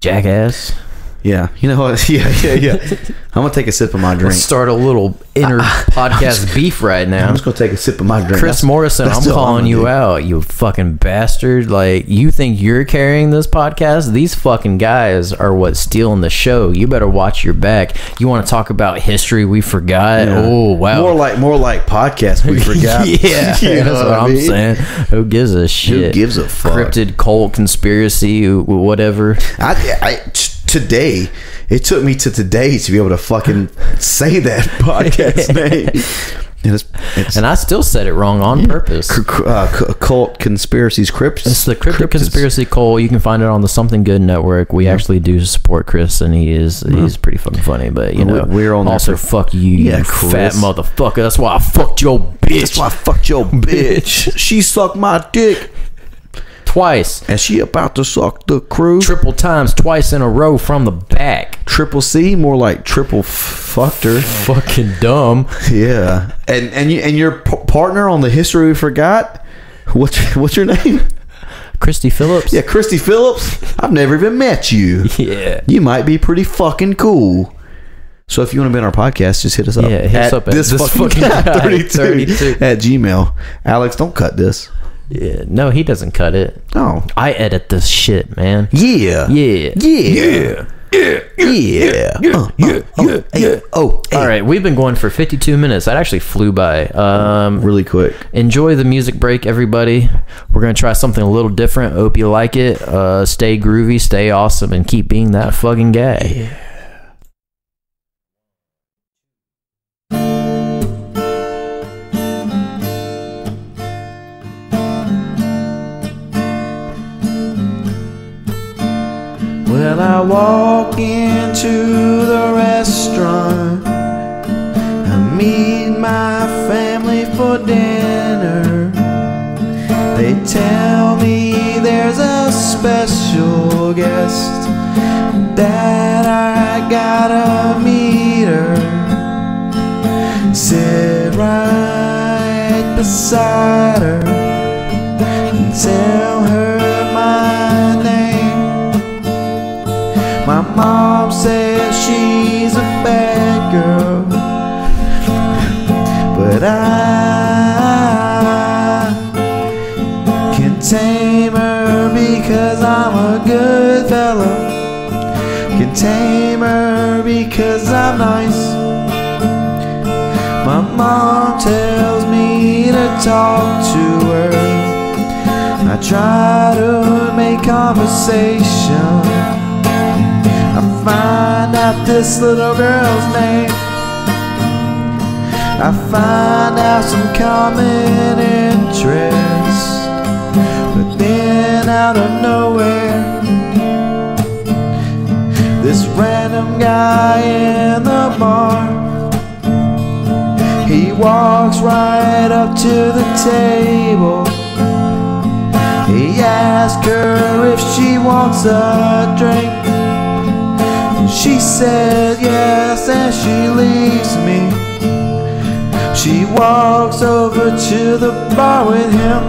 jackass. Yeah, you know what? Yeah, yeah, yeah. I'm gonna take a sip of my drink. Let's start a little inner podcast beef right now. I'm just gonna take a sip of my drink. Chris That's- Morrison, that's I'm calling gonna you do. out, you fucking bastard. Like, you think you're carrying this podcast? These fucking guys are what's stealing the show. You better watch your back. You want to talk about history we forgot? Yeah. Oh, wow. More like more like podcast. We forgot. yeah, You that's know what, I I'm mean? saying. Who gives a shit? Who gives a fuck? Cryptid cult conspiracy, wh- whatever. I, I today it took me to today to be able to fucking say that podcast name. And it's, it's And I still said it wrong on purpose. c- uh, c- occult conspiracies crypts. It's the Cryptic cryptids. Conspiracy Cole. You can find it on the Something Good Network. We actually do support Chris, and he is he's pretty fucking funny. But you know, we're on also fuck you, Yeah, you fat motherfucker. That's why I fucked your bitch That's why I fucked your bitch. she sucked my dick, twice, and she about to suck the crew. triple times, twice in a row from the back. triple C, more like triple fucked her. Fucking dumb. Yeah, and and you and your p- partner on the history we forgot. What's what's your name? Christy Phillips. Yeah, Christy Phillips. I've never even met you. Yeah. You might be pretty fucking cool. So if you want to be on our podcast, just hit us up. Yeah, hit us up at this fucking guy, 32, 32. at Gmail. Alex, don't cut this. Yeah. No, he doesn't cut it. Oh, I edit this shit, man. yeah, Yeah. yeah, yeah, yeah, Uh, uh, oh, hey, oh, hey. All right, we've been going for 52 minutes. That actually flew by. Um, really quick. enjoy the music break everybody we're gonna try something a little different hope you like it uh stay groovy stay awesome and keep being that fucking guy Well, I walk into the restaurant. I meet my family for dinner. They tell me there's a special guest that I gotta meet her. Sit right beside her and tell mom says she's a bad girl, but I can tame her because I'm a good fella. Can tame her because I'm nice. My mom tells me to talk to her. I try to make conversation. I find out this little girl's name. I find out some common interest. But then out of nowhere, this random guy in the bar, he walks right up to the table. He asks her if she wants a drink. Says yes and she leaves me. She walks over to the bar with him.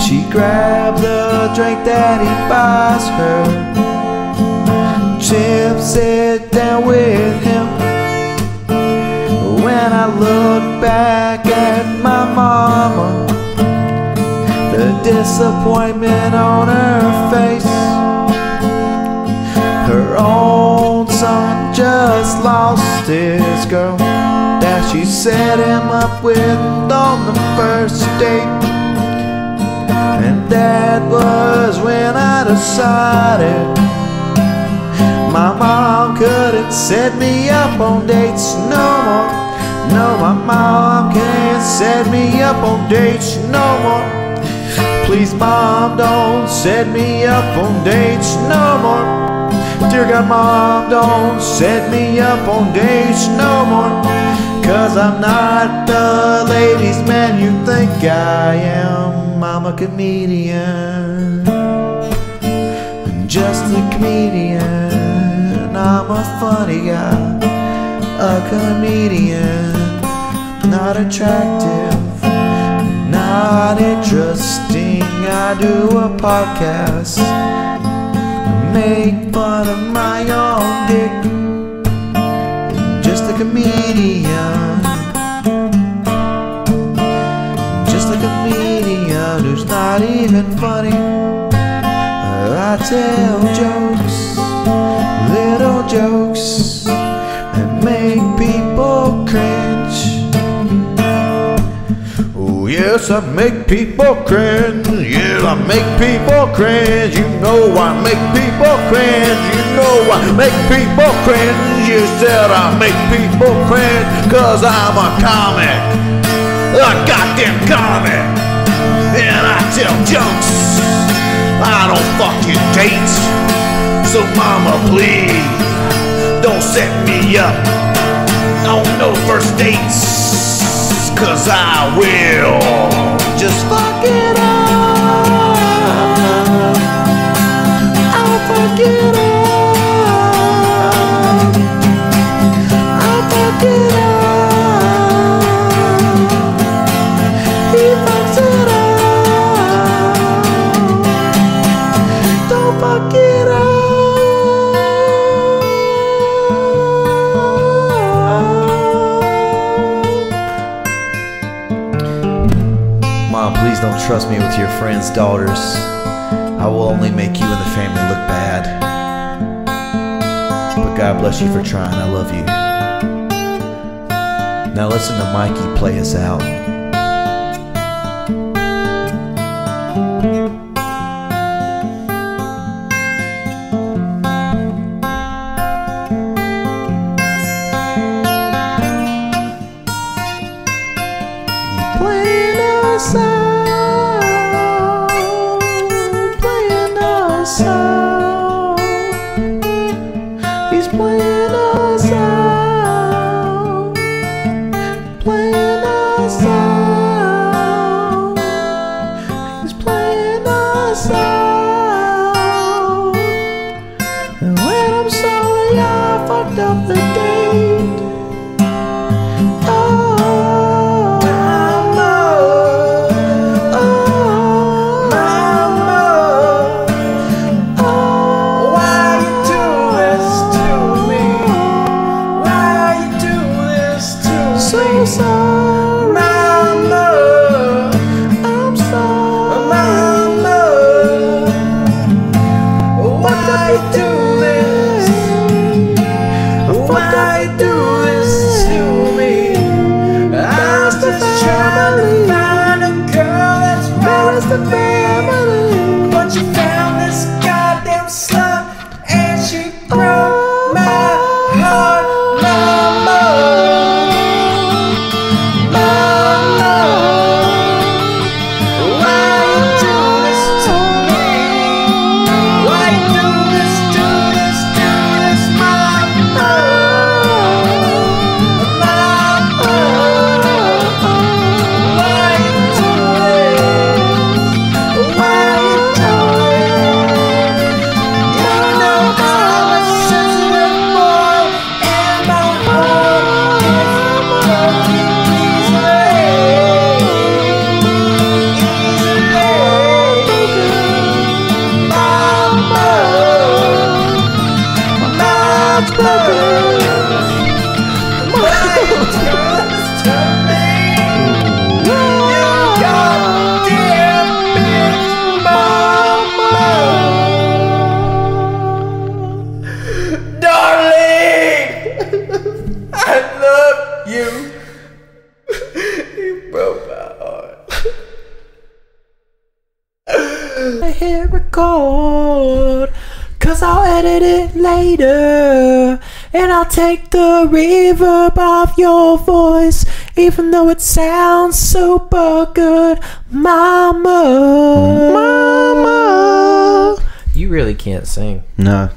She grabs the drink that he buys her. Chip sit down with him. When I look back at my mama, disappointment on her face. Her own son just lost his girl that she set him up with on the first date. And that was when I decided my mom couldn't set me up on dates no more. No, my mom can't set me up on dates no more. Please, mom, don't set me up on dates no more. Dear God, mom, don't set me up on dates no more. Cause I'm not the ladies' man you think I am. I'm a comedian. Just a comedian. I'm a funny guy. A comedian. Not attractive. Not interesting. I do a podcast. Make fun of my own dick. Just a comedian. Just a comedian who's not even funny. I tell jokes, little jokes, yes, I make people cringe. Yeah, I make people cringe. You know I make people cringe. You know I make people cringe. You said I make people cringe because I'm a comic. A goddamn comic. And I tell jokes. I don't fucking date. So, mama, please don't set me up on no first dates. Cause I will just fuck it up. I'll fuck it up. Trust me with your friends' daughters. I will only make you and the family look bad. But God bless you for trying. I love you. Now listen to Mikey play us out.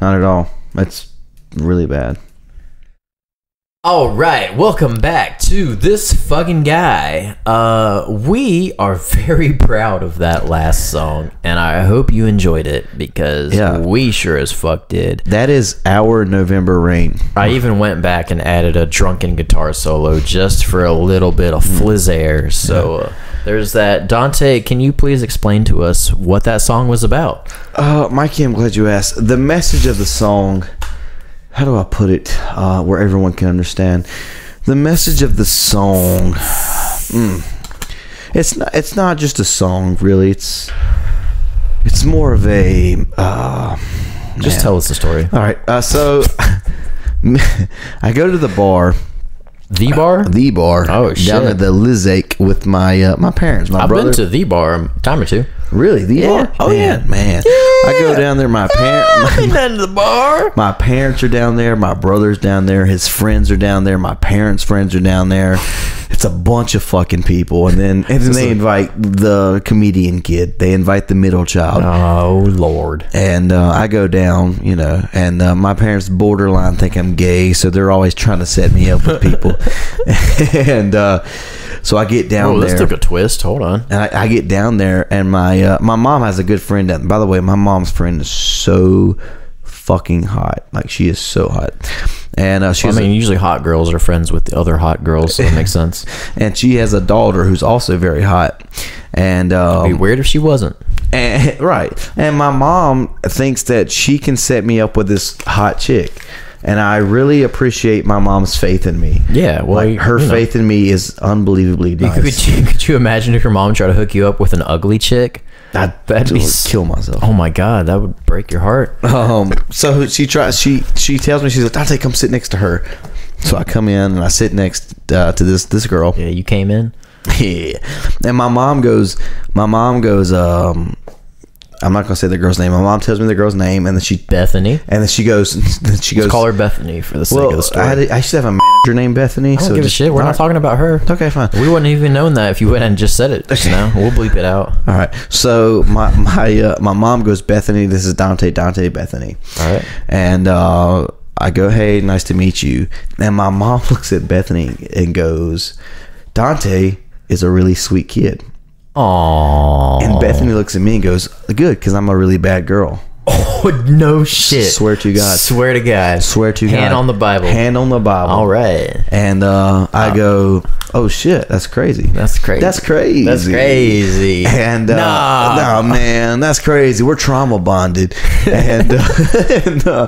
Not at all. That's really bad. All right, welcome back to this fucking guy. Uh, we are very proud of that last song, and I hope you enjoyed it because Yeah. we sure as fuck did. That is our November rain. I even went back and added a drunken guitar solo just for a little bit of flizz air. So uh, There's that Dante. Can you please explain to us what that song was about? Uh, Mikey, I'm glad you asked. The message of the song, how do I put it uh, where everyone can understand? The message of the song, mm, it's not. It's not just a song, really. It's it's more of a. Uh, Just man. tell us the story. All right. Uh, so I go to the bar, The bar. the bar, Oh, shit! down at the Lizake with my uh, my parents, my I've brother. been to the bar a time or two. Really the Yeah. bar. Oh, man, yeah. man. I go down there. My parents. been to the bar. My parents are down there. My brother's down there. His friends are down there. My parents' friends are down there. It's a bunch of fucking people, and then and then they invite the comedian kid. They invite the middle child, Oh Lord. and uh, I go down, you know. And uh, my parents borderline think I'm gay, so they're always trying to set me up with people. and uh, so I get down Oh, there. this took a twist. Hold on. And I, I get down there, and my uh, my mom has a good friend. Down, by the way, my mom's friend is so fucking hot. Like she is so hot, and uh, I she's mean, usually hot girls are friends with the other hot girls, so it makes sense. and she has a daughter who's also very hot. And It'd be um, weird if she wasn't. and, right, and my mom thinks that she can set me up with this hot chick. And I really appreciate my mom's faith in me. Yeah, well, like her you know. faith in me is unbelievably nice. Could you, could you imagine if your mom tried to hook you up with an ugly chick? I'd That'd be kill myself. Oh my god, that would break your heart. Um, so she tries. She she tells me she's like, Dante, come sit next to her. So I come in and I sit next uh, to this this girl. Yeah, you came in. Yeah. And my mom goes. My mom goes. Um, I'm not gonna say the girl's name. My mom tells me the girl's name, and then she Bethany. and then she goes. Then she goes. Let's call her Bethany for the sake well, of the story. I, had, I should have a manager named Bethany. I don't so give a shit. We're all not talking about her. Okay, fine. We wouldn't even known that if you went and just said it now. We'll bleep it out. All right. So my my uh, my mom goes, Bethany. This is Dante. Dante. Bethany. All right. And uh, I go, hey, nice to meet you. And my mom looks at Bethany and goes, Dante is a really sweet kid. Aww. And Bethany looks at me and goes, good, because I'm a really bad girl. Oh, no shit. Swear to God. Swear to God. Swear to Hand God. on the Bible. Hand on the Bible. All right. And uh, I go, oh shit, that's crazy. That's crazy. That's crazy. That's crazy. And uh, Nah. no, man, that's crazy. We're trauma bonded, and, uh, and uh,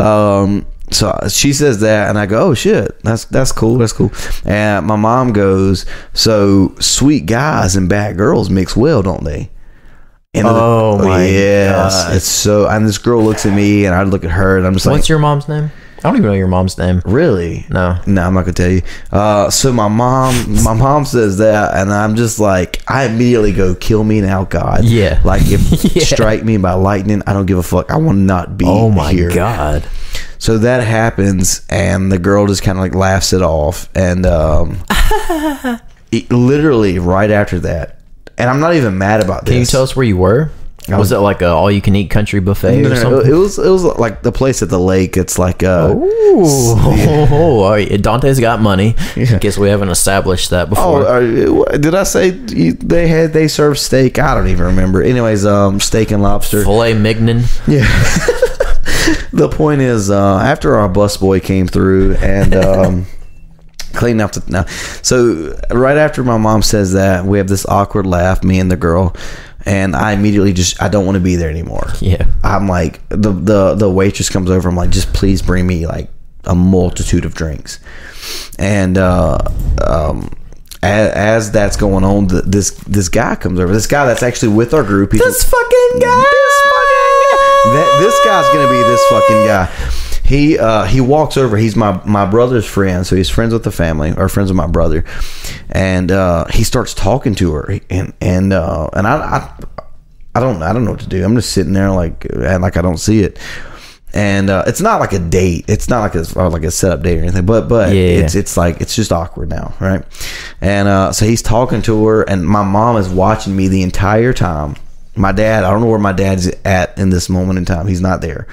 um, so she says that, and I go, "Oh shit, that's that's cool, that's cool." And my mom goes, "So sweet guys and bad girls mix well, don't they?" And Oh, my yes, God. it's so. And this girl looks at me, and I look at her, and I'm just like, What's your mom's name? I don't even know your mom's name. Really? No. No, I'm not gonna tell you. Uh, so my mom, my mom says that, and I'm just like, I immediately go, "Kill me now, God." Yeah. Like if Yeah. strike me by lightning, I don't give a fuck. I want to not be. Oh my here. god. So that happens, and the girl just kind of like laughs it off, and um, it- literally right after that, and I'm not even mad about this. Can you tell us where you were? Was it like a all you can eat country buffet No, or something? it was it was like the place at the lake. It's like uh, Ooh, all right. Dante's got money. I guess we haven't established that Oh, before. uh, what- did I say they had they served steak? I don't even remember. Anyways, um, steak and lobster. Filet mignon. Yeah. the point is, uh, after our busboy came through and um, cleaned up the now, so right after my mom says that, we have this awkward laugh, me and the girl, and I immediately just I don't want to be there anymore. Yeah. I'm like the the the waitress comes over. I'm like, just please bring me like a multitude of drinks, and uh, um, as, as that's going on, th this this guy comes over. This guy that's actually with our group. He's This fucking guy. This fucking guy. That, this guy's gonna be this fucking guy. He uh, he walks over. He's my my brother's friend, so he's friends with the family or friends with my brother, and uh, he starts talking to her, and and uh, and I, I I don't I don't know what to do. I'm just sitting there like like I don't see it. And uh, it's not like a date. It's not like a like a setup date or anything. But but Yeah. it's it's like it's just awkward now, right? And uh, so he's talking to her, and my mom is watching me the entire time. My dad, I don't know where my dad's at in this moment in time. He's not there.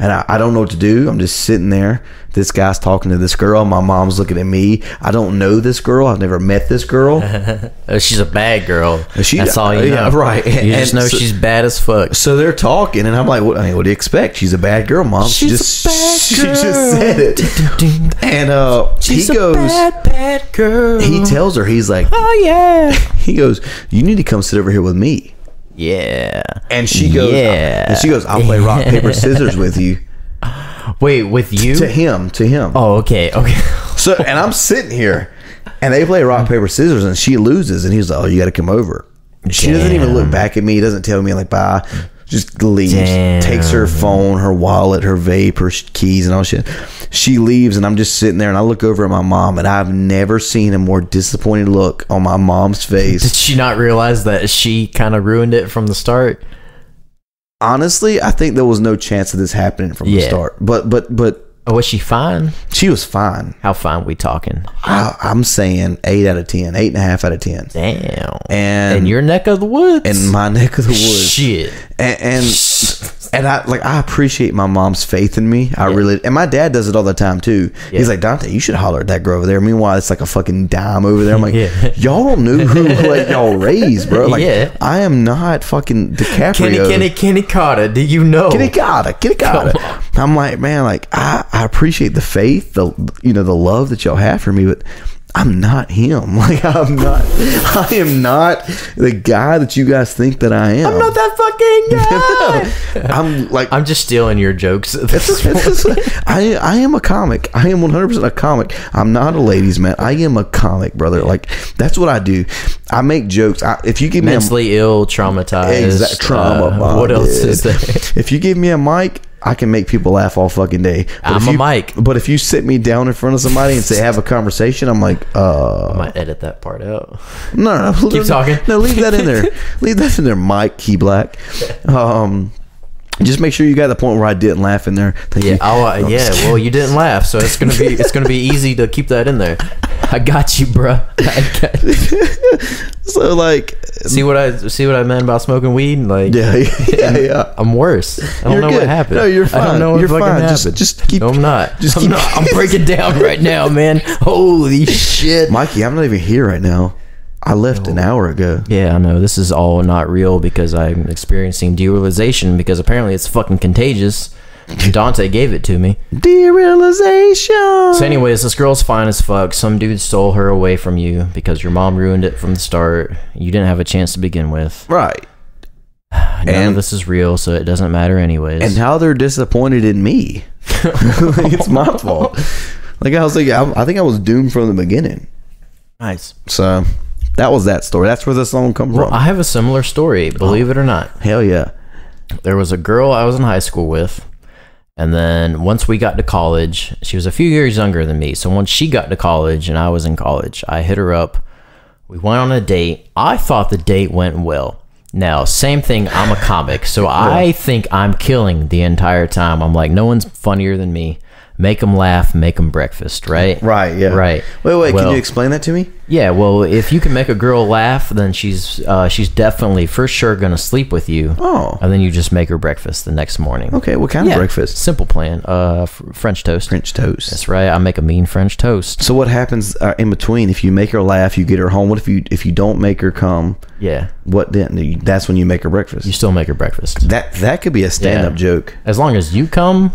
And I, I don't know what to do. I'm just sitting there. This guy's talking to this girl. My mom's looking at me. I don't know this girl. I've never met this girl. Uh, she's a bad girl. She- That's all you yeah, know. right. You just And know so- she's bad as fuck. So they're talking, and I'm like, "What? I mean, what do you expect? She's a bad girl, mom. she She's just, a bad girl. she just said it." And uh, She's he a goes, bad, bad girl. he tells her, he's like, oh yeah. he goes, "You need to come sit over here with me." Yeah. And she goes, Yeah. and she goes, "I'll play rock paper scissors with you." Wait, with you? To him, to him. Oh, okay, okay. So, and I'm sitting here, and they play rock paper scissors, and she loses, and he's like, "Oh, you got to come over." She doesn't even look back at me. Doesn't tell me like bye. Just leaves. Damn. Takes her phone, her wallet, her vape, her keys, and all shit. She leaves, and I'm just sitting there, and I look over at my mom, and I've never seen a more disappointed look on my mom's face. Did she not realize that she kind of ruined it from the start? Honestly, I think there was no chance of this happening from the start. But but but Oh, was she fine? she was fine. How fine we talking? I, I'm saying eight out of ten, eight and a half out of ten. Damn. And in your neck of the woods. in my neck of the woods. Shit. and and, and I like I appreciate my mom's faith in me. I really and my dad does it all the time too. He's like Dante, you should holler at that girl over there. Meanwhile, it's like a fucking dime over there. I'm like, Yeah. y'all don't know who like y'all raised, bro. Like Yeah. I am not fucking DiCaprio. Kenny, Kenny, Kenny Carter. Do you know? Kenny Carter, Kenny Carter. I'm like, man, like I, I appreciate the faith, the you know, the love that y'all have for me, but I'm not him. Like I'm not I am not the guy that you guys think that I am. I'm not that fucking guy. I'm like I'm just stealing your jokes. at this point. I I am a comic. I am 100% a comic. I'm not a ladies man. I am a comic, brother. Like that's what I do. I make jokes. I, if you give me a Mentally ill, traumatized. exact trauma, uh, what else is there? If you give me a mic, I can make people laugh all fucking day. But I'm if a you, mic. But if you sit me down in front of somebody and say have a conversation, I'm like, uh, I might edit that part out. no, no, no, Keep talking. No, leave that in there. leave that in there, Mikey Black. Um, just make sure you got the point where I didn't laugh in there. Thank Yeah. you. Oh, uh, yeah. Well, you didn't laugh, so it's gonna be it's gonna be easy to keep that in there. I got you, bruh. I got So like, see what I see what I meant about smoking weed. Like, yeah, yeah, yeah. I'm worse. I don't You're know good. what happened. No, you're fine. I don't know what You're fucking fine. happened. Just- just keep- No, I'm not. just I'm keep- not. I'm breaking down right now, man. Holy shit. Mikey, I'm not even here right now. I left an hour ago. Yeah, I know this is all not real because I'm experiencing derealization because apparently it's fucking contagious. Dante gave it to me. Derealization. So, anyways, this girl's fine as fuck. Some dude stole her away from you because your mom ruined it from the start. You didn't have a chance to begin with. right. None And- of this is real, so it doesn't matter anyways. And now they're disappointed in me. Like, it's my fault. Like I was like, I, I think I was doomed from the beginning. nice. So that was that story. That's where the song comes Well, from. I have a similar story, believe oh. it or not. Hell yeah. there was a girl I was in high school with, and then once we got to college, she was a few years younger than me. So once she got to college and I was in college, I hit her up. We went on a date. I thought the date went well. Now, same thing, I'm a comic, so I think I'm killing the entire time. I'm like, no one's funnier than me. Make them laugh, make them breakfast, right? Right. Yeah. Right. Wait. Wait. Well- can you explain that to me? Yeah, well, if you can make a girl laugh, then she's uh, she's definitely for sure gonna sleep with you. Oh. and then you just make her breakfast the next morning. Okay. What kind Yeah, of breakfast? Simple plan. Uh, f- French toast. French toast. That's right. I make a mean French toast. So what happens uh, in between? If you make her laugh, you get her home. What if you if you don't make her come? Yeah, What then? That's when you make her breakfast. you still make her breakfast. that that could be a stand up Yeah. joke. As long as you come,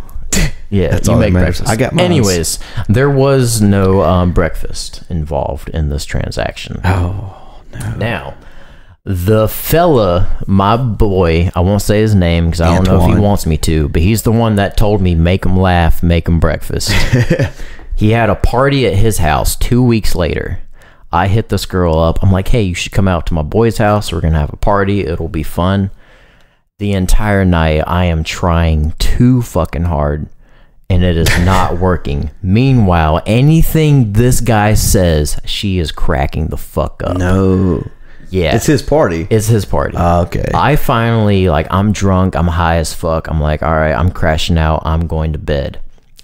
yeah, That's you all that make matters. breakfast. I got mine. Anyways, there was no um, breakfast involved in this transaction. Oh no. Now, the fella, my boy, I won't say his name because I don't know if he Antoine. wants me to, but he's the one that told me make him laugh, make him breakfast. he had a party at his house two weeks later. I hit this girl up. I'm like, hey, you should come out to my boy's house. We're going to have a party. It'll be fun. The entire night, I am trying too fucking hard and it is not working. Meanwhile, anything this guy says, she is cracking the fuck up. No. Yeah. It's his party. It's his party. Ah, okay. I finally like I'm drunk, I'm high as fuck. I'm like, all right, I'm crashing out. I'm going to bed.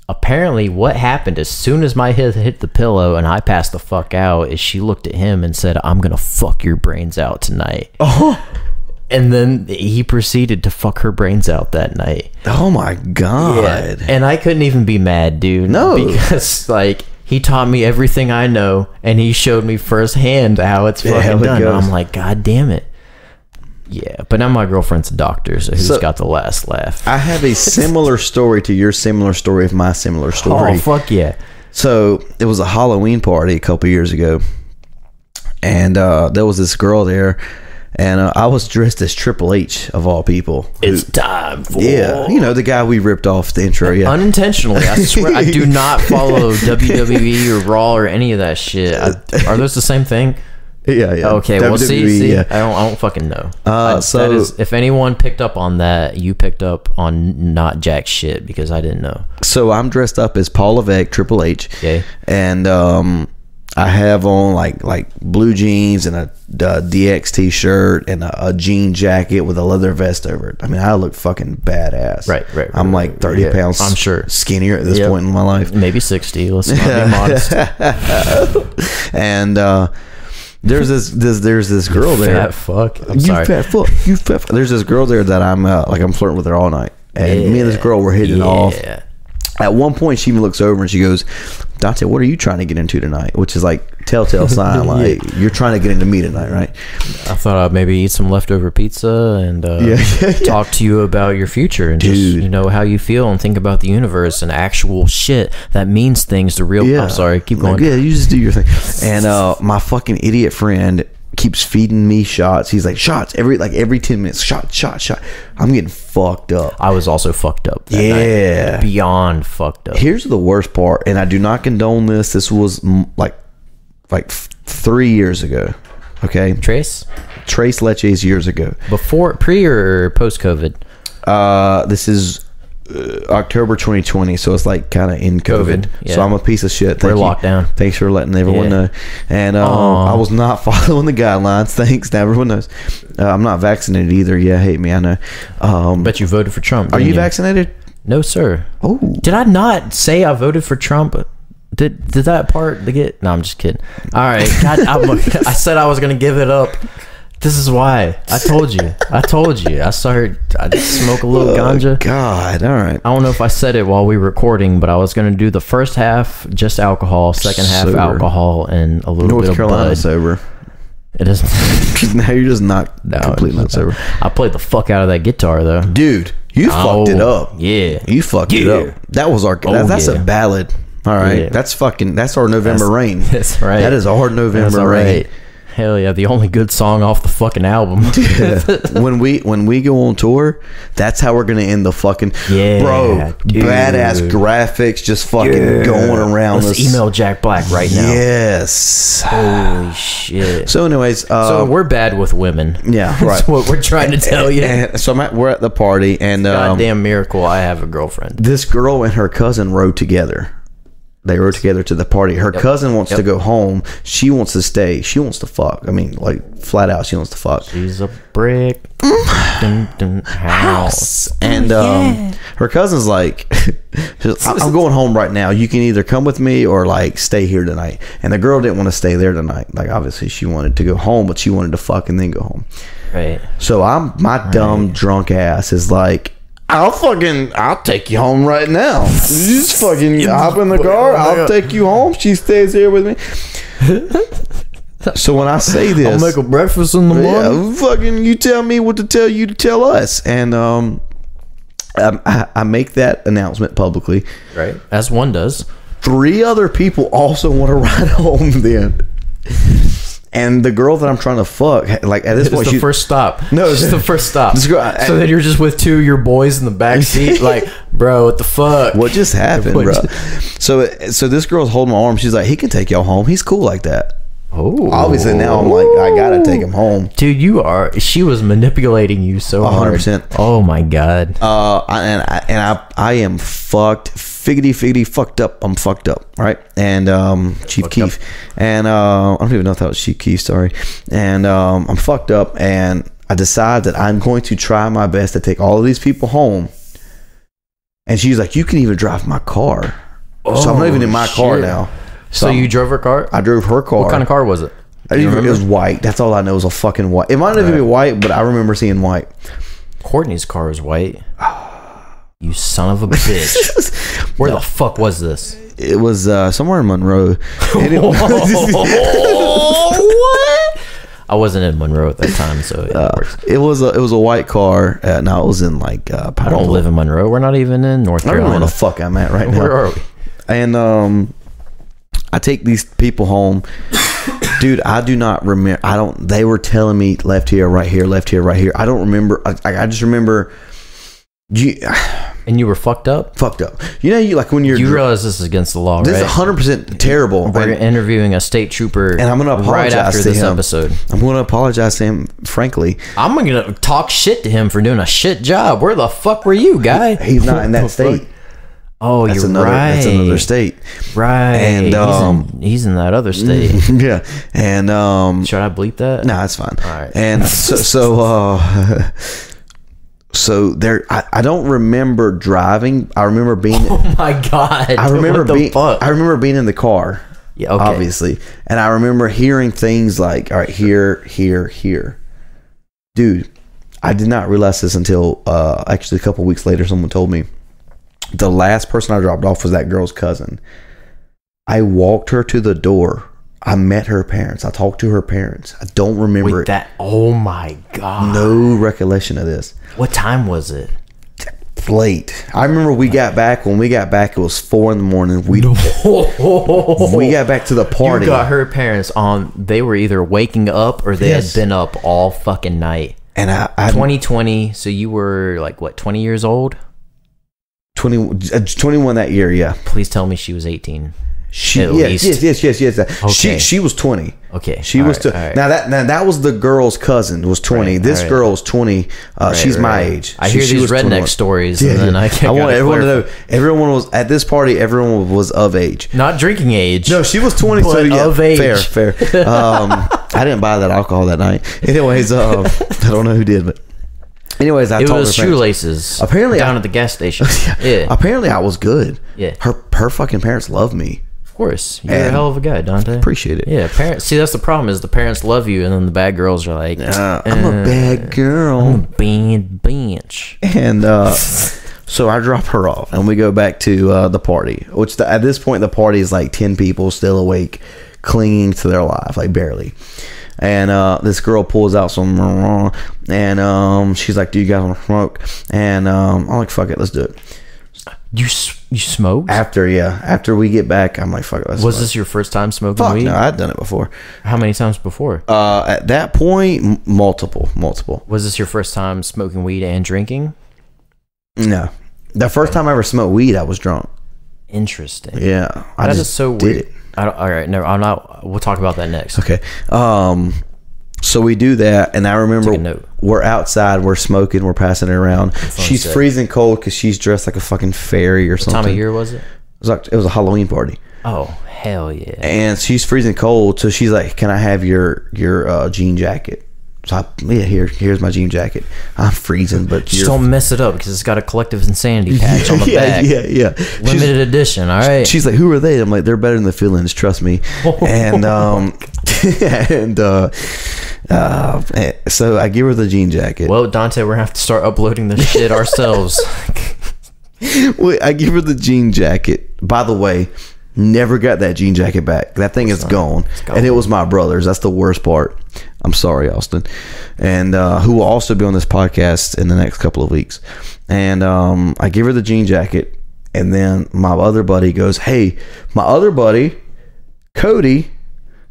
Apparently, what happened as soon as my head hit the pillow and I passed the fuck out is she looked at him and said, "I'm gonna fuck your brains out tonight." Oh. And then he proceeded to fuck her brains out that night. Oh my god. And I couldn't even be mad, dude. No. Because like he taught me everything I know and he showed me firsthand how it's Yeah, fucking how it done. Goes. I'm like, God damn it. Yeah. But now my girlfriend's a doctor, so who's So- got the last laugh? I have a similar story to your similar story of my similar story. oh fuck yeah. So it was a Halloween party a couple years ago, and uh, there was this girl there, and uh, I was dressed as Triple H of all people. It's time for yeah, you know the guy we ripped off the intro. Yeah, Unintentionally, I swear, I do not follow WWE or Raw or any of that shit. I, are those the same thing? yeah, yeah. Okay, well, see, WWE, see, yeah. I don't, I don't fucking know. Uh, I- so- that is, if anyone picked up on that, you picked up on not jack shit because I didn't know. So I'm dressed up as Paul Levesque, Triple H. Okay. And um, I have on like like blue jeans and a, uh DXT shirt and a, a jean jacket with a leather vest over it. I mean, I look fucking badass. Right, right, right, I'm like right, 30 yeah, pounds. I'm sure. skinnier at this Yep. point in my life. Maybe sixty. Let's not be modest. And uh, there's this, this there's this girl there. Fat fuck. I'm you sorry. fat fuck. You fat. Fuck. There's this girl there that I'm uh, like I'm flirting with her all night, and me and this girl were hitting it off. At one point, she even looks over and she goes, "Dante, what are you trying to get into tonight?" Which is like telltale sign, like you're trying to get into me tonight, right? I thought I'd maybe eat some leftover pizza and uh, Yeah, yeah, yeah. talk to you about your future and just you know how you feel and think about the universe and actual shit that means things to real. I'm sorry. Keep Like, going. yeah, you just do your thing. And uh, my fucking idiot friend keeps feeding me shots. He's like shots every like every ten minutes. Shot, shot, shot. I'm getting fucked up. I was also fucked up. Yeah. night. beyond fucked up. Here's the worst part, and I do not condone this. This was like like three years ago. Okay, Trace Trace Leches years ago. before, pre or post COVID. Uh, this is October 2020, so it's like kind of in COVID. COVID, yeah. So I'm a piece of shit. We're you. locked down. Thanks for letting everyone Yeah. know. And um, I was not following the guidelines. Thanks. Now everyone knows. Uh, I'm not vaccinated either. Yeah, hate me. I know. Um, Bet you voted for Trump. are didn't you vaccinated? No, sir. Oh, Did I not say I voted for Trump? Did did that part get? No, I'm just kidding. All right, God, I said I was gonna give it up. This is why I told you. I told you. I started. I smoke a little ganja. God. All right. I don't know if I said it while we were recording, but I was gonna do the first half just alcohol, second half Sober. alcohol, and a little North bit of Carolina sober. It isn't. now you're just not No, completely not sober. I played the fuck out of that guitar though. Dude, you oh, fucked it Oh, up. Yeah. You fucked it up. That was our. Oh, that- that's yeah. a ballad. All right. Yeah. That's fucking. That's our November That's- rain. That's right. That is our November rain. right. Hell yeah, the only good song off the fucking album. when we when we go on tour, that's how we're gonna end the fucking Yeah, bro. dude. Badass graphics just fucking going around Let's email Jack Black right now. Yes. Holy shit. So, anyways, uh, So we're bad with women. yeah, right. That's what we're trying to tell you. And so I'm at, we're at the party, and um, Goddamn miracle, I have a girlfriend. this girl and her cousin rode together. They were together to the party. Her cousin wants to go home. She wants to stay. She wants to fuck. I mean, like flat out, she wants to fuck. She's a brick. dun, dun, house. And Oh, um, yeah. her cousin's like, "I- I'm going home right now. You can either come with me or like stay here tonight. And the girl didn't want to stay there tonight. Like obviously she wanted to go home, but she wanted to fuck and then go home. Right. So I'm my dumb drunk ass is like, I'll fucking I'll take you home right now. You just fucking hop in the car. I'll take you home. She stays here with me. so when I say this, I'll make a breakfast in the morning. yeah, fucking you tell me what to tell you to tell us, and um, I, I, I make that announcement publicly. Right. As one does. Three other people also want to ride home then. And the girl that I'm trying to fuck, like at this It's point, the she, first stop. No, it's the first stop. Girl- I- so then you're just with two of your boys in the back seat, like, bro, what the fuck? what just happened, What bro? just- So, so this girl's holding my arm. She's like, he can take y'all home. He's cool like that. Oh, Obviously, now I'm like, I gotta take him home. dude, you are. She was manipulating you so 100%. Oh my god. Uh, I- and I, and I, I am fucked, figgity figgity, fucked up. I'm fucked up, right? And um, Chief Keef, and uh, I don't even know if that was Chief Keef. Sorry, and um, I'm fucked up, and I decide that I'm going to try my best to take all of these people home. And she's like, "You can even drive my car." so I'm not even in my car now. So I'm- you drove her car? I drove her car. what kind of car was it? I didn't You even, it was white. That's all I know. It was a fucking white. It might not even be white, but I remember seeing white. Courtney's car is white. You son of a bitch. Where the fuck was this? It was uh, somewhere in Monroe. What? I wasn't in Monroe at that time, so it works. It was a it was a white car. Uh, no, it was in like uh, I don't live in Monroe. We're not even in North I don't know where Carolina. the fuck I'm at right now. Where are we? and um, I take these people home. Dude, I do not remember. I don't. They were telling me left here, right here, left here, right here. I don't remember. I, I just remember. You And you were fucked up. fucked up. You know, you like when you're. You realize this is against the law, this is 100 percent terrible. We're And interviewing a state trooper, And I'm gonna right apologize after to this him. episode. I'm going to apologize to him. Frankly, I'm gonna talk shit to him for doing a shit job. Where the fuck were you, guy? he's not in that state. Oh, That's you're another. right. That's another state. Right. And, he's, um, in, he's in that other state. yeah, and um, Should I bleep that? No, that's fine. All right. And so, so, uh, so there, I, I don't remember driving. I remember being, Oh my god. I remember being, fuck? I remember being in the car. Yeah, okay. Obviously. And I remember hearing things like, all right, here, here, here. Dude, I did not realize this until, uh, actually a couple weeks later, someone told me the last person I dropped off was that girl's cousin. I walked her to the door. I met her parents. I talked to her parents. I don't remember Wait, it. that. Oh my god. no recollection of this. What time was it? Late. I remember we got back. When we got back, it was four in the morning. We we got back to the party. You got her parents on. They were either waking up or they Yes. had been up all fucking night. and I, I 2020. So you were like what? 20 years old. 20, uh, 21 that year. Yeah. Please tell me she was 18. She At yes, least. yes yes yes yes. She Okay. she was twenty. Okay. She All was right, right. now that now that was the girl's cousin was twenty. Right, this girl was twenty. Uh, she's my age. I She- hear she these redneck 21. stories, Yeah, and then yeah. I can't. I want everyone to know. Everyone was at this party. Everyone was of age. Not drinking age. No, she was 20. so yeah, of age. fair, fair. Um, I didn't buy that alcohol that night. Anyways, uh, I don't know who did, but anyways, I it told was her parents- shoelaces. Apparently down I- at the gas station. yeah, Apparently, I was good. Yeah. her her fucking parents love me. of course. You're a hell of a guy, Dante. Appreciate it. Yeah, parents. See, that's the problem is the parents love you, and then the bad girls are like, Uh, I'm a uh, bad girl. I'm a bad bench. and uh, so I drop her off, and we go back to uh, the party. Which the, at this point, the party is like ten people still awake, clinging to their life, like barely. And uh, this girl pulls out some, and um, she's like, "Do you guys want to smoke?" And um, I'm like, "Fuck it, let's do it." You you smoked? After yeah, after we get back, I'm like, "Fuck it, let's." Was smoke." this your first time smoking Fuck weed? no, I'd done it before. How many times before? Uh, at that point, m- multiple, multiple. Was this your first time smoking weed and drinking? No, the first time I ever smoked weed, I was drunk. Interesting. Yeah, I That is just so did weird. it. I don't, all right, no, I'm not. We'll talk about that next. Okay. Um so we do that and I remember Take a note. we're outside, we're smoking, we're passing it around. She's freezing cold cuz she's dressed like a fucking fairy or something. Time of year was it? It was like it was a Halloween party. Oh hell yeah! And she's freezing cold, so she's like, "Can I have your your uh, jean jacket?" So I, yeah, here here's my jean jacket. I'm freezing, but Just don't mess it up because it's got a collective insanity patch on the yeah, back. yeah, yeah. She's- Limited edition. All right. She's like, "Who are they?" I'm like, "They're better than the feelings, trust me." and um, and uh, uh, so I give her the jean jacket. well, Dante, we're gonna have to start uploading this shit ourselves. Wait, I give her the jean jacket. By the way, never got that jean jacket back. That thing is gone. gone. and it was my brother's. That's the worst part. I'm sorry, Austin, and uh, who will also be on this podcast in the next couple of weeks. And um, I give her the jean jacket, and then my other buddy goes, "Hey, my other buddy, Cody,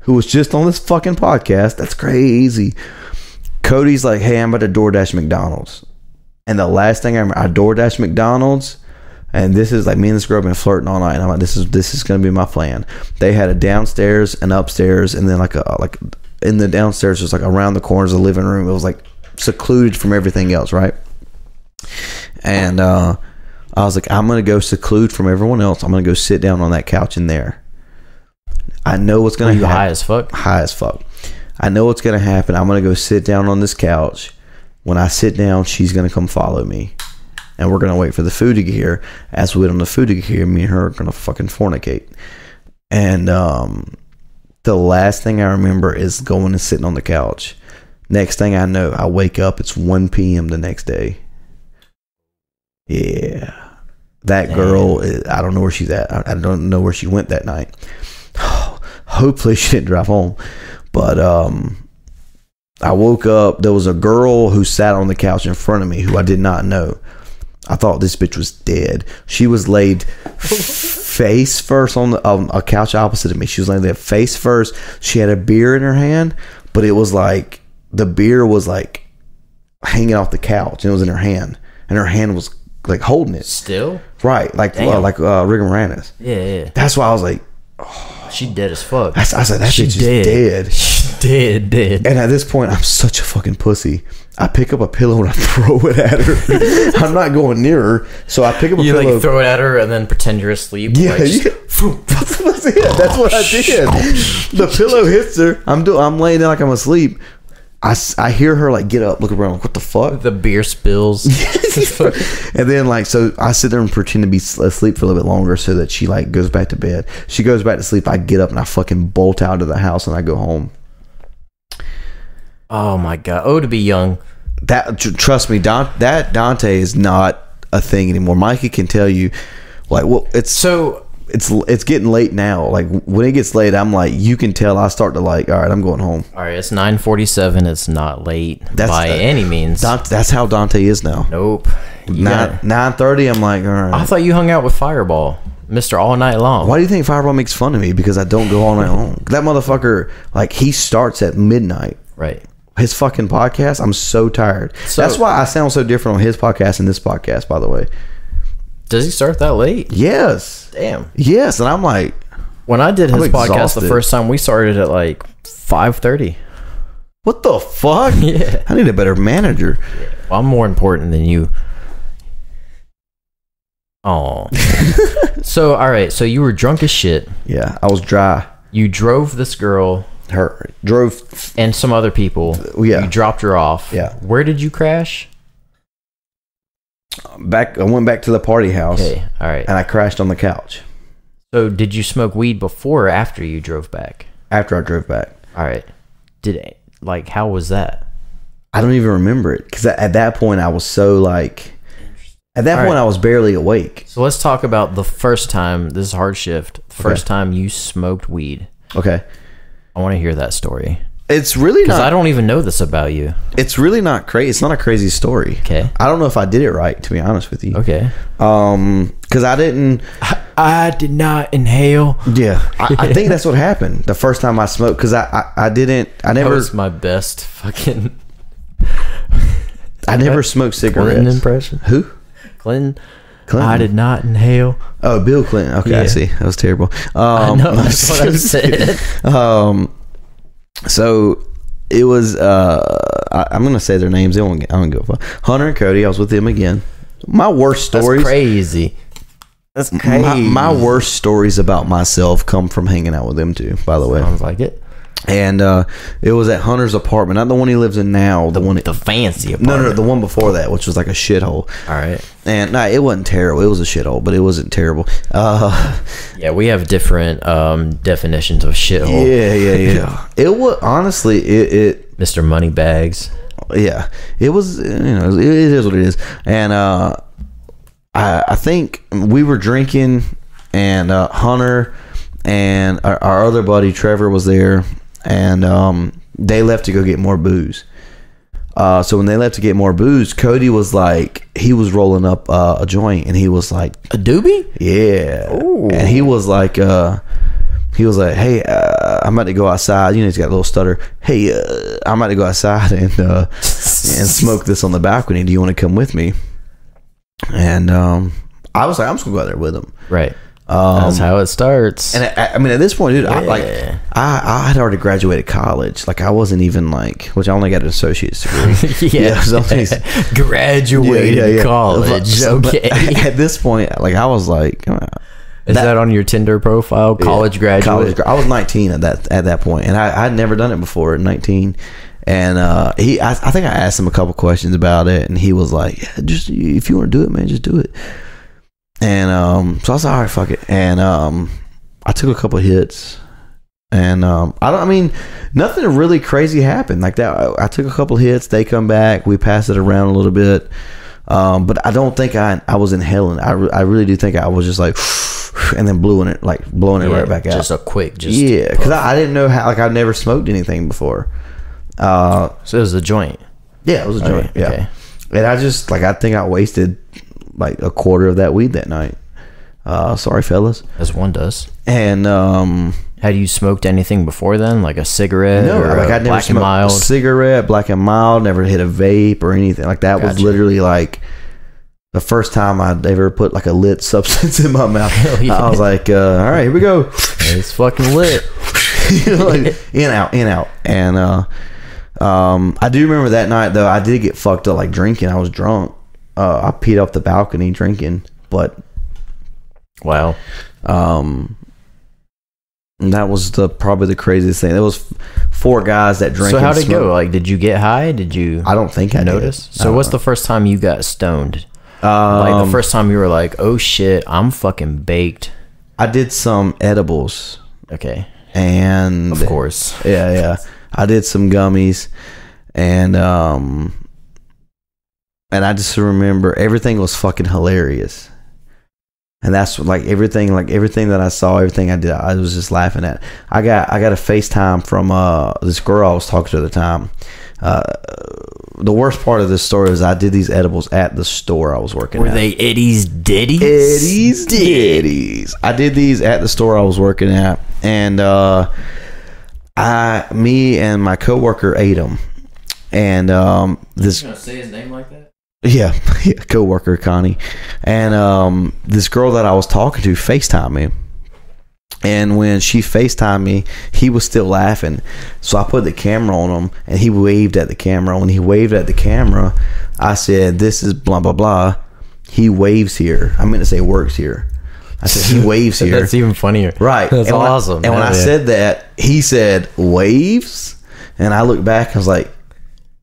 who was just on this fucking podcast. That's crazy." Cody's like, "Hey, I'm about to DoorDash McDonald's." And the last thing I remember, I DoorDash McDonald's, and this is like me and this girl have been flirting all night. And I'm like, this is this is gonna be my plan. They had a downstairs and upstairs, and then like a like in the downstairs was like around the corners of the living room. It was like secluded from everything else, right? And uh, I was like, I'm gonna go seclude from everyone else. I'm gonna go sit down on that couch in there. I know what's gonna Are you happen high as fuck? high as fuck. I know what's gonna happen. I'm gonna go sit down on this couch. When I sit down, she's gonna come follow me, and we're gonna wait for the food to get here. As we wait on the food to get here, me and her are gonna fucking fornicate. And um, The last thing I remember is going and sitting on the couch. Next thing I know, I wake up. It's 1 p.m. the next day. Yeah. That Damn. girl, eh, I don't know where she's at. I, I don't know where she went that night. Hopefully she didn't drive home. But um I woke up. There was a girl who sat on the couch in front of me who I did not know. I thought this bitch was dead. She was laid face first on the, um, a couch opposite of me. She was laying there face first. She had a beer in her hand, but it was like the beer was like hanging off the couch and it was in her hand, and her hand was like holding it Still? right, like uh, Damn. like uh, rigor mortis. Yeah, yeah. That's why I was like, She dead as fuck. I, I said that She dead. dead. She dead, dead. And at this point, I'm such a fucking pussy. I pick up a pillow and I throw it at her. I'm not going near her, so I pick up a You pillow. like throw it at her and then pretend you're asleep. Yeah, like, yeah. That's, it. That's what I did. The pillow hits her. I'm do. I'm laying there like I'm asleep. I, I hear her like get up, look around, like what the fuck? The beer spills. and then like so I sit there and pretend to be asleep for a little bit longer so that she like goes back to bed. She goes back to sleep. I get up and I fucking bolt out of the house and I go home. oh my god. Oh, to be young. That trust me, Don, that Dante is not a thing anymore. Mikey can tell you, like, well, it's So it's it's getting late now. Like when it gets late, I'm like, you can tell I start to like, all right, I'm going home. all right, it's nine forty-seven. It's not late That's by the- any means. Don, that's how Dante is now. nope. You Nine got- nine thirty, I'm like, all right. I thought you hung out with Fireball, Mister All Night Long. Why do you think Fireball makes fun of me because I don't go all night long? That motherfucker, like, he starts at midnight. Right. His fucking podcast, I'm so tired. So- That's why I sound so different on his podcast and this podcast. By the way, Does he start that late? yes, Damn. yes, and I'm like, When I did his I'm podcast the first time, we started at like five thirty. what the fuck? Yeah. I need a better manager. Well, I'm more important than you. Oh. so all right. So you were drunk as shit. Yeah, I was dry. You drove this girl Her drove. and some other people. Oh, yeah. You dropped her off. Yeah. Where did you crash? back. I went back to the party house Okay. All right. and I crashed on the couch So did you smoke weed before or after you drove back? after I drove back. All right. Did it like how was that? I don't even remember it because at that point I was so like. At that All point, right. I was barely awake. So let's talk about the first time. This is hard shift. The first time you smoked weed. Okay, I want to hear that story it's really because not. I don't even know this about you. it's really not crazy. It's not a crazy story. Okay. I don't know if I did it right, to be honest with you. Okay. Um, because I didn't. I did not inhale. Yeah, I, I think that's what happened the first time I smoked. Because I, I, I didn't. I That never. was my best fucking I never smoked cigarettes. Clinton impression. Who? Clinton. Clinton. I did not inhale. Oh, Bill Clinton. Okay, I see. That was terrible. I Um, know that's what I said. um, so it was. Uh, I, I'm gonna say their names. They won't. Get, I don't go. Hunter and Cody. I was with them again. My worst That's stories. crazy. That's crazy. My, my worst stories about myself come from hanging out with them too. By the way, Sounds like it. And uh, it was at Hunter's apartment, not the one he lives in now. The, one. The fancy apartment. no, no, the one before that, which was like a shithole. All right. And nah, it wasn't terrible. It was a shithole, but it wasn't terrible. Uh, Yeah, we have different um, definitions of shithole. yeah, yeah, yeah. it was honestly, it, it Mr. Moneybags. yeah, it was. You know, it, it is what it is. And uh, I, I think we were drinking, and uh, Hunter and our, our other buddy Trevor was there, and um, they left to go get more booze. Uh, so when they left to get more booze, Cody was like, he was rolling up uh, a joint, and he was like, A doobie? Yeah. And he was like, uh, he was like, hey, uh, I'm about to go outside. You know, he's got a little stutter. Hey, uh, I'm about to go outside and uh, and smoke this on the balcony. Do you want to come with me? And um, I was like, I'm just gonna go out there with him. Right. Um, That's how it starts. and I, I mean, at this point, dude, I like, I, I had already graduated college. Like, I wasn't even like, which I only got an associate's degree. yeah. something- Graduated college. But- but okay. at this point, like, I was like, uh, Is that, on your Tinder profile? College graduate? College I was 19 at that at that point, and I I'd never done it before at 19. And uh, he, I, I think I asked him a couple questions about it, and he was like, yeah, "Just if you want to do it, man, just do it." And um, so I was like, "All right, fuck it." And um, I took a couple hits, And um, I don't. I mean, nothing really crazy happened like that. I, I took a couple hits. They come back. We pass it around a little bit. Um, but I don't think I I was inhaling. I, re- I really do think I was just like, and then blowing it like blowing it right back out. Just a quick, just yeah, because I, I didn't know how. Like I've never smoked anything before. Uh, So it was a joint. yeah, it was a joint. Okay, yeah, okay. and I just like I think I wasted like a quarter of that weed that night. Uh, sorry, fellas. As one does. And um, Had you smoked anything before then, like a cigarette no, or like I never smoked mild? a cigarette, black and mild. Never hit a vape or anything like that. Was literally like the first time I'd ever put like a lit substance in my mouth. yeah. I was like, uh, all right, here we go. It's fucking lit. you know, like in out, in out, and uh, um, I do remember that night though. I did get fucked up like drinking. I was drunk. Uh, I peed off the balcony drinking, but Wow. um, that was the probably the craziest thing. There was four guys that drank. So how'd it go? Like, did you get high? Did you I don't think I noticed. Did. So what's the first time you got stoned? Like um, the first time you were like, "Oh shit, I'm fucking baked." I did some edibles Okay, and of course. yeah, yeah. I did some gummies, and um, and I just remember everything was fucking hilarious, and that's what, like everything, like everything that I saw, everything I did, I was just laughing at. I got I got a FaceTime from uh this girl I was talking to at the time. Uh, the worst part of this story is I did these edibles at the store I was working at. Were at. they Eddie's Diddies? Eddie's Ditties. I did these at the store I was working at, and uh, I, me and my coworker ate them, and um, this gonna say his name like that? Yeah, yeah coworker Connie, and um, this girl that I was talking to Facetime me. And when she FaceTimed me, he was still laughing. So I put the camera on him and he waved at the camera. When he waved at the camera, I said, This is blah, blah, blah. He waves here. I meant to say works here. I said, He waves here. That's even funnier. Right. That's and when I- awesome. and when I said that, he said waves, and I looked back. I was like,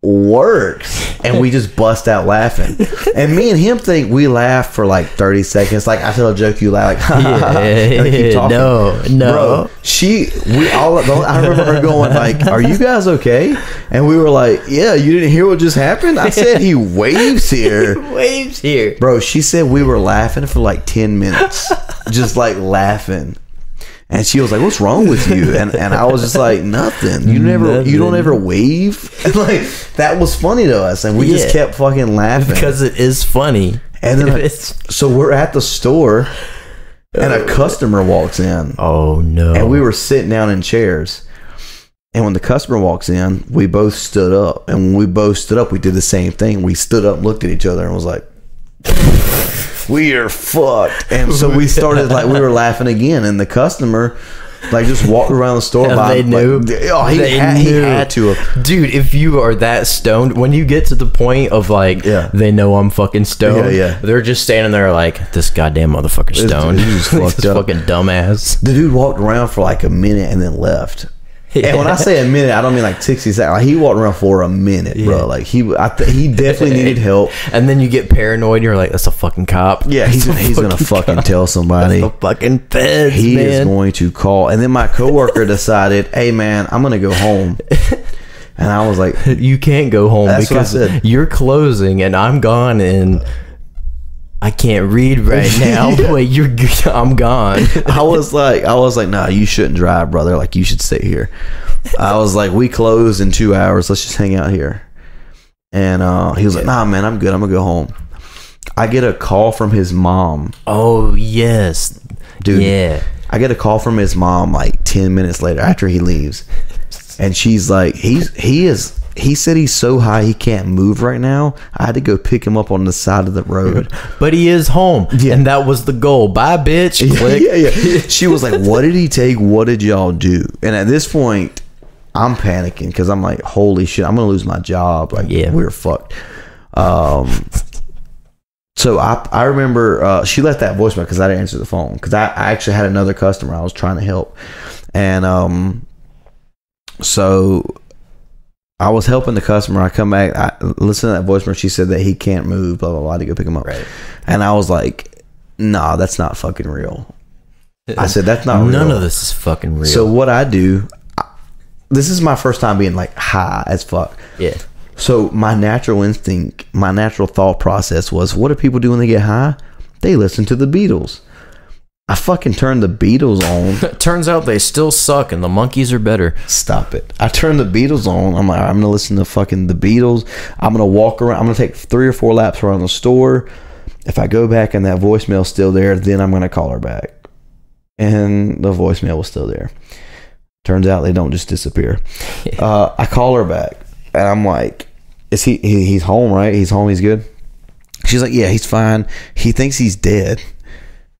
works, and we just bust out laughing. and me and him think we laugh for like thirty seconds. Like I tell a joke, you laugh like, and I keep talking. no, no. Bro, she, we all, I remember her going like, "Are you guys okay?" And we were like, "Yeah, you didn't hear what just happened." I said he waves here. waves here. Bro, she said we were laughing for like 10 minutes. just like laughing. And she was like, "What's wrong with you?" And and I was just like, "Nothing. You never you don't ever wave." And like that was funny to us and we just kept fucking laughing. Because it is funny. and then I- so we're at the store and a uh, customer walks in. oh no. And we were sitting down in chairs. And when the customer walks in, we both stood up. And when we both stood up, we did the same thing. We stood up, and looked at each other, and was like, "We are fucked." And so we started like we were laughing again. And the customer, like, just walked around the store. And by, they knew. Like, oh, he, They had, he had to have. Dude, if you are that stoned, when you get to the point of like, Yeah. they know I'm fucking stoned, Yeah, yeah. they're just standing there like, this goddamn motherfucker This stoned. dude's this up. fucking dumbass. The dude walked around for like a minute and then left. And when I say a minute, I don't mean like sixty seconds. Like he walked around for a minute, bro. Like he, I th- he definitely needed help. And then you get paranoid. You're like, that's a fucking cop. Yeah, he's, That's a he's gonna fucking cop. tell somebody. That's the fucking feds, he is going to call. And then my coworker decided, hey man, I'm gonna go home. And I was like, you can't go home That's what I because you're closing and I'm gone and I can't read right now. but you're, I'm gone. I was like, I was like, nah, you shouldn't drive, brother. Like you should stay here. I was like, we close in two hours. Let's just hang out here. And uh, he was like, nah, man, I'm good. I'm gonna go home. I get a call from his mom. Oh yes, Dude. Yeah. I get a call from his mom like 10 minutes later after he leaves. And she's like, he's he is he said he's so high he can't move right now. I had to go pick him up on the side of the road. But he is home, Yeah. and that was the goal. Bye, bitch. Click. yeah, yeah. She was like, "What did he take? What did y'all do?" And at this point, I'm panicking because I'm like, "Holy shit, I'm gonna lose my job!" Like, Yeah. we're fucked. Um. So I I remember uh, she left that voicemail because I didn't answer the phone because I, I actually had another customer I was trying to help, and um, so I was helping the customer. I come back, I listen to that voicemail. She said that he can't move, blah blah blah, to go pick him up. Right. And I was like, nah, that's not fucking real. I said, "That's not None real." of this is fucking real. So what I do, I, this is my first time being like high as fuck. yeah. So my natural instinct, my natural thought process was, what do people do when they get high? They listen to the Beatles. I fucking turned the Beatles on. Turns out they still suck and the Monkees are better. Stop it. I turned the Beatles on. I'm like, I'm gonna listen to fucking the Beatles. I'm gonna walk around. I'm gonna take three or four laps around the store. If I go back and that voicemail's still there, then I'm gonna call her back. And the voicemail was still there. Turns out they don't just disappear. Uh, I call her back, and I'm like, "Is he, he? He's home, right? He's home. He's good." She's like, "Yeah, he's fine. He thinks he's dead."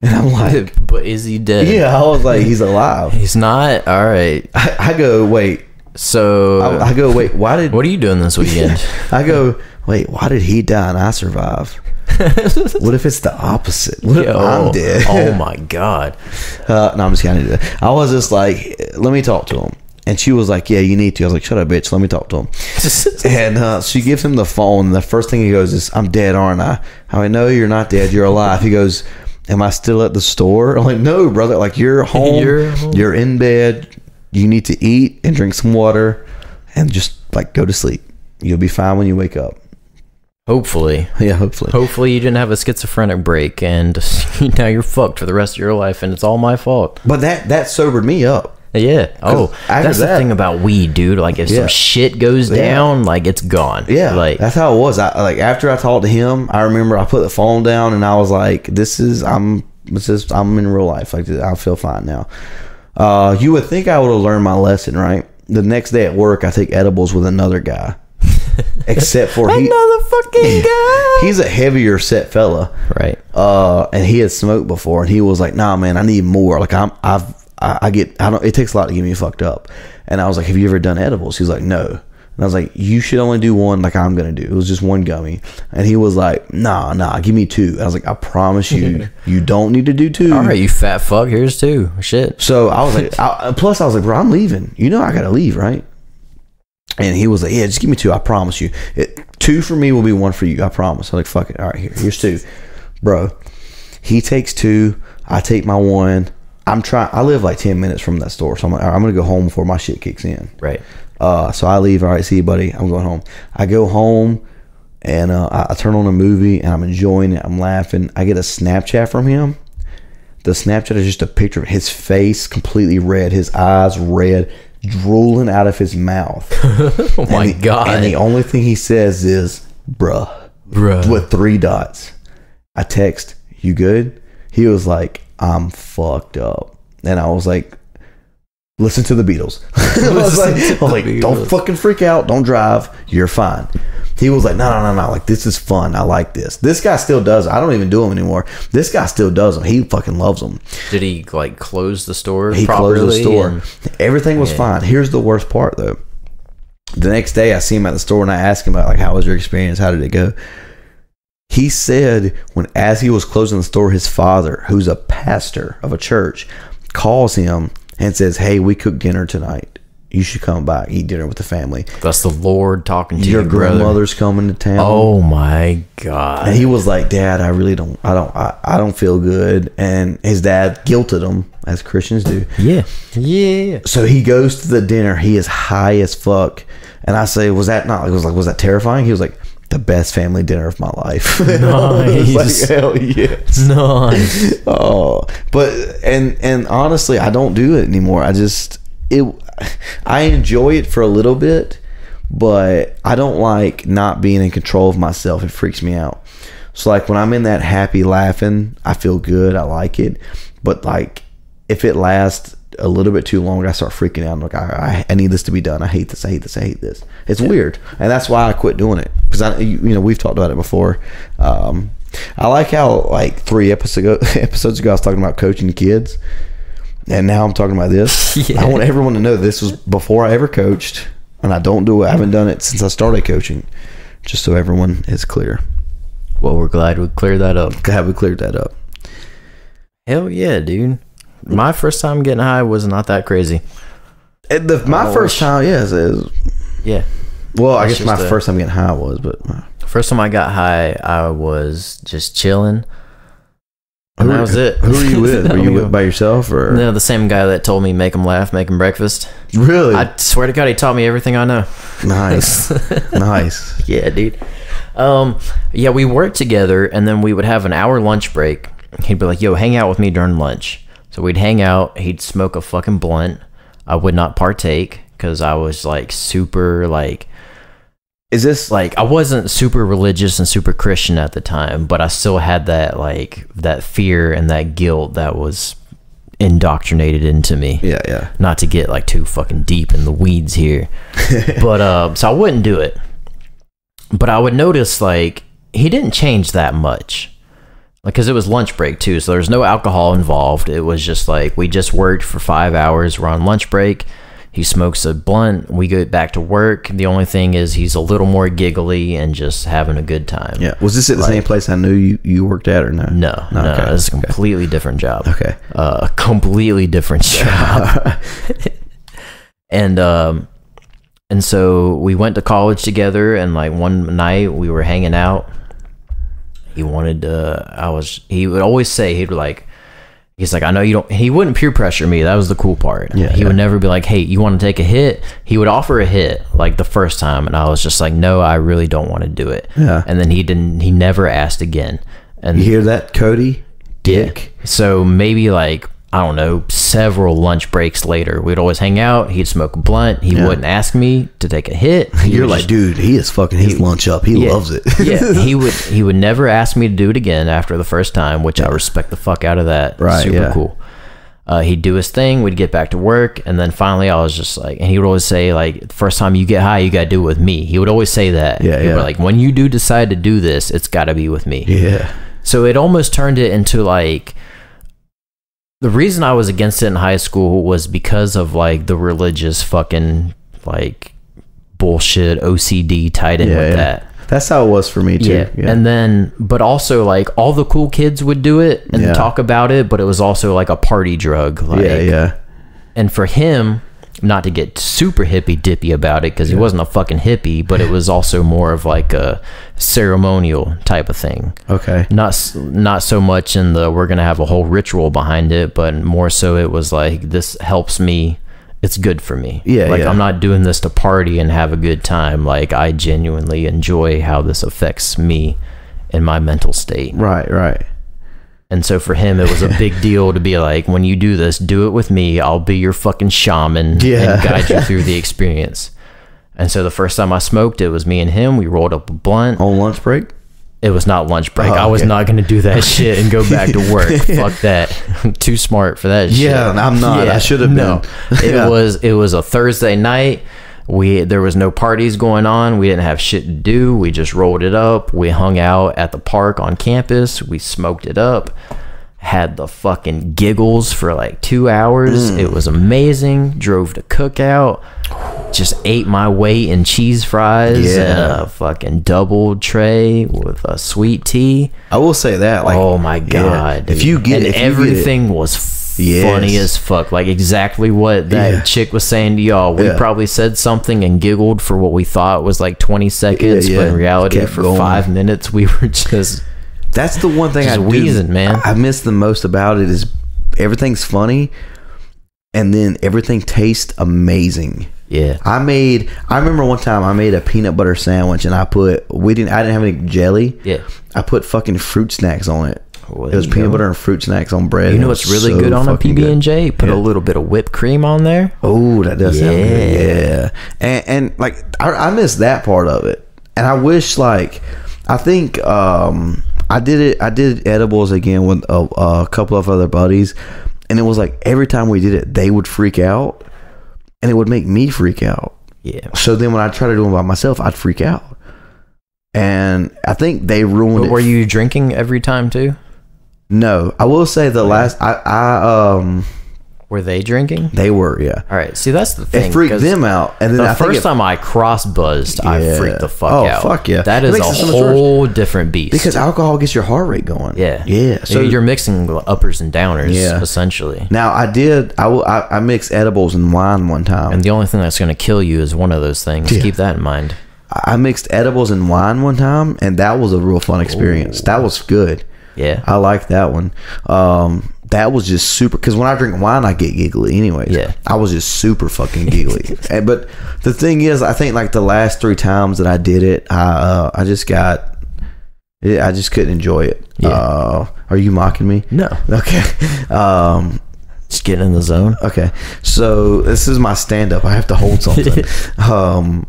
And I'm like, But is he dead? "Yeah." I was like, "He's alive." He's not? All right. I, I go, "Wait." So, I, I go, "Wait. Why did?" what are you doing this weekend? I go, wait, why did he die and I survive? what if it's the opposite? What if Yo, I'm dead? oh my God. Uh, no, I'm just kidding. I was just like, let me talk to him. And she was like, yeah, you need to. I was like, shut up, bitch. Let me talk to him. and uh, she gives him the phone. And the first thing he goes is, I'm dead, aren't I? I mean, no, you're not dead. You're alive. He goes, am I still at the store? I'm like, no, brother. Like, you're home. You're home. You're in bed. You need to eat and drink some water and just like go to sleep. You'll be fine when you wake up. Hopefully. Yeah, hopefully. Hopefully you didn't have a schizophrenic break and now you're fucked for the rest of your life and it's all my fault. But that that sobered me up. Yeah. Oh, that's that- the thing about weed, dude. Like if Yeah. some shit goes Yeah. down, like it's gone. Yeah, Like that's how it was. I like after I talked to him, I remember I put the phone down and I was like, "This is I'm this is I'm in real life. Like I feel fine now." Uh, you would think I would have learned my lesson, right? The next day at work, I take edibles with another guy, except for he, another fucking guy. he's a heavier set fella. Right. uh, and he had smoked before, and he was like, "Nah, man, I need more. Like I'm, I've, I, I get, I don't. It takes a lot to get me fucked up." And I was like, "Have you ever done edibles?" He's like, "No." And I was like, "You should only do one, like I'm gonna do." It was just one gummy, and he was like, "Nah, nah, give me two. I was like, "I promise you, you don't need to do two. All right, you fat fuck. Here's two. Shit. So I was like, I, plus I was like, "Bro, I'm leaving. You know, I gotta leave, right?" And he was like, "Yeah, just give me two. I promise you. It, two for me will be one for you. I promise." I'm like, "Fuck it. All right, here, here's two, bro." He takes two. I take my one. I'm trying. I live like ten minutes from that store, so I'm like, "All right, I'm gonna go home before my shit kicks in. Right. Uh, so I leave. All right, see you, buddy. I'm going home. I go home, and uh, I, I turn on a movie, and I'm enjoying it. I'm laughing. I get a Snapchat from him. The Snapchat is just a picture of his face completely red, his eyes red, drooling out of his mouth. Oh my And the- god. And the only thing he says is, bruh, Bruh. with three dots. I text, you good? He was like, I'm fucked up. And I was like, listen to the Beatles. I was like, I was like, don't fucking freak out. Don't drive. You're fine. He was like, no, no, no, no. Like, this is fun. I like this. This guy still does. it. I don't even do them anymore. This guy still does them. He fucking loves them. Did he like close the store? He properly closed the store. and- Everything was fine. Here's the worst part though. The next day I see him at the store and I ask him about like how was your experience? How did it go? He said when as he was closing the store, his father, who's a pastor of a church, calls him and says, Hey, we cooked dinner tonight. You should come by, eat dinner with the family. That's the Lord talking to Your you, brother. grandmother's coming to town. Oh my god. And he was like, Dad, I really don't I don't I, I don't feel good. And his dad guilted him, as Christians do. yeah. Yeah. So he goes to the dinner. He is high as fuck, and I say, "Was that not?" I was like, "Was that terrifying?" He was like, "The best family dinner of my life." Nice. like, hell yes. Nice. Oh, but and and honestly, I don't do it anymore. I just it. I enjoy it for a little bit, but I don't like not being in control of myself. It freaks me out. So like when I'm in that happy laughing, I feel good. I like it, but like if it lasts a little bit too long, I start freaking out. I'm like, I, I, I need this to be done. I hate this. I hate this. I hate this. It's weird, and that's why I quit doing it because I, you you know, we've talked about it before. Um, I like how like three episodes ago, episodes ago, I was talking about coaching kids, and now I'm talking about this. Yeah. I want everyone to know this was before I ever coached, and I don't do it. I haven't done it since I started coaching. Just so everyone is clear. Well, we're glad we cleared that up. Glad we cleared that up? Hell yeah, dude. My first time getting high was not that crazy. And the, my Oh, first time, yes, is Yeah. well, I That's guess my a- first time getting high was, but First time I got high, I was just chilling. And that was it. Who were you with? Were you with by yourself or No, the same guy that told me make him laugh, make him breakfast. really? I swear to God, he taught me everything I know. nice, nice. Yeah, dude. Um, yeah, we worked together, and then we would have an hour lunch break. He'd be like, "Yo, hang out with me during lunch." So we'd hang out. He'd smoke a fucking blunt. I would not partake because I was like super like Is this like I wasn't super religious and super Christian at the time, but I still had that like that fear and that guilt that was indoctrinated into me Yeah, yeah. not to get like too fucking deep in the weeds here but uh so i wouldn't do it but i would notice like he didn't change that much because it was lunch break too so there's no alcohol involved it was just like we just worked for five hours we're on lunch break he smokes a blunt we go back to work the only thing is he's a little more giggly and just having a good time Yeah. Was this at the same place I knew you, you worked at or no? no no Okay, it's a completely different job Okay. uh, a completely different job. and um, and so we went to college together, and like one night we were hanging out. He wanted to. I was. He would always say he'd be like. He's like, I know you don't. He wouldn't peer pressure me. That was the cool part. Yeah, he yeah. would never be like, Hey, you want to take a hit? He would offer a hit like the first time, and I was just like, No, I really don't want to do it. Yeah. And then he didn't. He never asked again. And You hear that, Cody? Dick. so maybe like I don't know, several lunch breaks later, we'd always hang out. He'd smoke a blunt. He Yeah. wouldn't ask me to take a hit. He You're like, just- dude, he is fucking his lunch up. He yeah, loves it. yeah, he would he would never ask me to do it again after the first time, which I respect the fuck out of that. Right, super yeah. cool. Uh, he'd do his thing. We'd get back to work, and then finally, I was just like, and he would always say, like, first time you get high, you got to do it with me. He would always say that. Yeah, yeah. Like when you do decide to do this, it's got to be with me. yeah. So it almost turned it into like the reason I was against it in high school was because of like the religious fucking like bullshit OCD tied in Yeah, with yeah. that. That's how it was for me too. Yeah. Yeah. And then but also like all the cool kids would do it and talk about it, but it was also like a party drug. Like yeah, yeah. and for him not to get super hippy dippy about it because he wasn't a fucking hippie but it was also more of like a ceremonial type of thing Okay. not not so much in the we're gonna have a whole ritual behind it but more so it was like this helps me it's good for me Yeah, like yeah. i'm not doing this to party and have a good time like i genuinely enjoy how this affects me and my mental state Right, right. And so for him, it was a big deal to be like, when you do this, do it with me. I'll be your fucking shaman Yeah. and guide you through the experience. And so the first time I smoked, it was me and him. We rolled up a blunt. On lunch break? It was not lunch break. Oh, I was okay. not going to do that shit and go back to work. Fuck that. I'm too smart for that shit. Yeah, I'm not. I should have no. been. It Yeah. was it was a Thursday night. We there was no parties going on. We didn't have shit to do. We just rolled it up. We hung out at the park on campus. We smoked it up. Had the fucking giggles for like two hours. Mm. It was amazing. Drove to cookout. Just ate my weight in cheese fries Yeah. and a fucking double tray with a sweet tea. I will say that. Like, oh my yeah. god! If you get and if you get it- everything was Yes. funny as fuck. Like exactly what that Yeah. chick was saying to y'all. We Yeah. probably said something and giggled for what we thought was like twenty seconds, Yeah, but in reality, for going. five minutes, we were just That's the one thing I do- wheezing, man. I miss the most about it is everything's funny, and then everything tastes amazing. yeah. I made. I remember one time I made a peanut butter sandwich, and I put we didn't. I didn't have any jelly. Yeah. I put fucking fruit snacks on it. Well, it you peanut go. butter and fruit snacks on bread. You know what's really so good on a PB and J? Put Yeah. a little bit of whipped cream on there. Oh, that does. Yeah. Yeah, and and like I, I miss that part of it, and I wish like I think um I did it. I did edibles again with a, a couple of other buddies, and it was like every time we did it, they would freak out, and it would make me freak out. Yeah. So then when I try to do them by myself, I'd freak out, and I think they ruined But it. were you drinking every time too? No, I will say the last I I um Were they drinking? they were yeah. All right. See, that's the thing. It freaked them out, and then The I first it- time I cross buzzed, I freaked the fuck Oh, out. fuck yeah. That is a much worse. whole different beast. because alcohol gets your heart rate going. yeah, yeah. So you're mixing uppers and downers, Yeah. essentially. now I did. I, will- I I mixed edibles and wine one time. And the only thing that's going to kill you is one of those things. Yeah. Keep that in mind. I mixed edibles and wine one time, and that was a real fun experience. That was good. Yeah. I like that one. Um, that was just super because when I drink wine, I get giggly. Anyways, Yeah. I was just super fucking giggly. and, but the thing is, I think like the last three times that I did it, I uh, I just got, yeah, I just couldn't enjoy it. Yeah. Uh, are you mocking me? No. Okay. Um, Just getting in the zone. Okay, so this is my stand up. I have to hold something. um,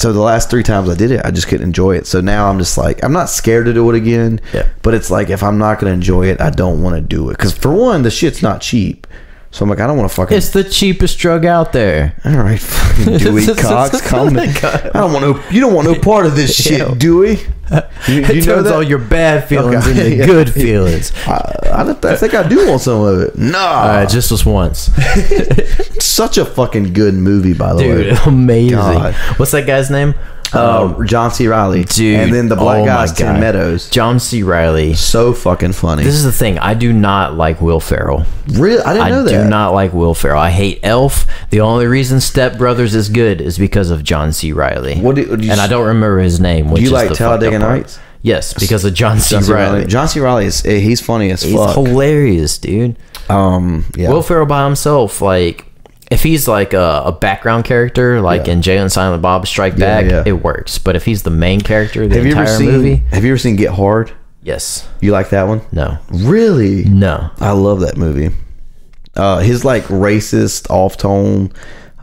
so the last three times I did it, I just couldn't enjoy it. So now I'm just like, I'm not scared to do it again. Yeah. But it's like if I'm not gonna enjoy it, I don't want to do it. Because for one, the shit's not cheap. So I'm like, I don't want to fucking. It's the cheapest drug out there. all right, fucking Dewey Cox, down. I don't want no. You don't want no part of this shit. Dewey. You, you it know turns that? all your bad feelings Okay. into Yeah. good feelings. I, I, I think I do want some of it. No, Uh, just this once, such a fucking good movie, by the dude. way. Amazing. God. What's that guy's name? Uh, John C. Reilly, Dude, and then the black oh guy's Tim Meadows. John C. Reilly. So fucking funny. This is the thing. I do not like Will Ferrell. Really, I didn't I know that. I do not like Will Ferrell. I hate Elf. The only reason Step Brothers is good is because of John C. Reilly. What do- do you- and I don't remember his name. Which you is like the fucked up Talladega. Nights? Yes, because of John C. John C. Reilly. Reilly. John C. Reilly is eh, he's funny as He's fuck. hilarious, dude. um, yeah. Will Ferrell by himself, like if he's like a, a background character, like Yeah. in Jay and Silent Bob Strike Back, yeah. it works. But if he's the main character, the have you entire ever seen? movie, Have you ever seen Get Hard? yes, You like that one? no, Really? no, I love that movie. Uh, his like racist off tone,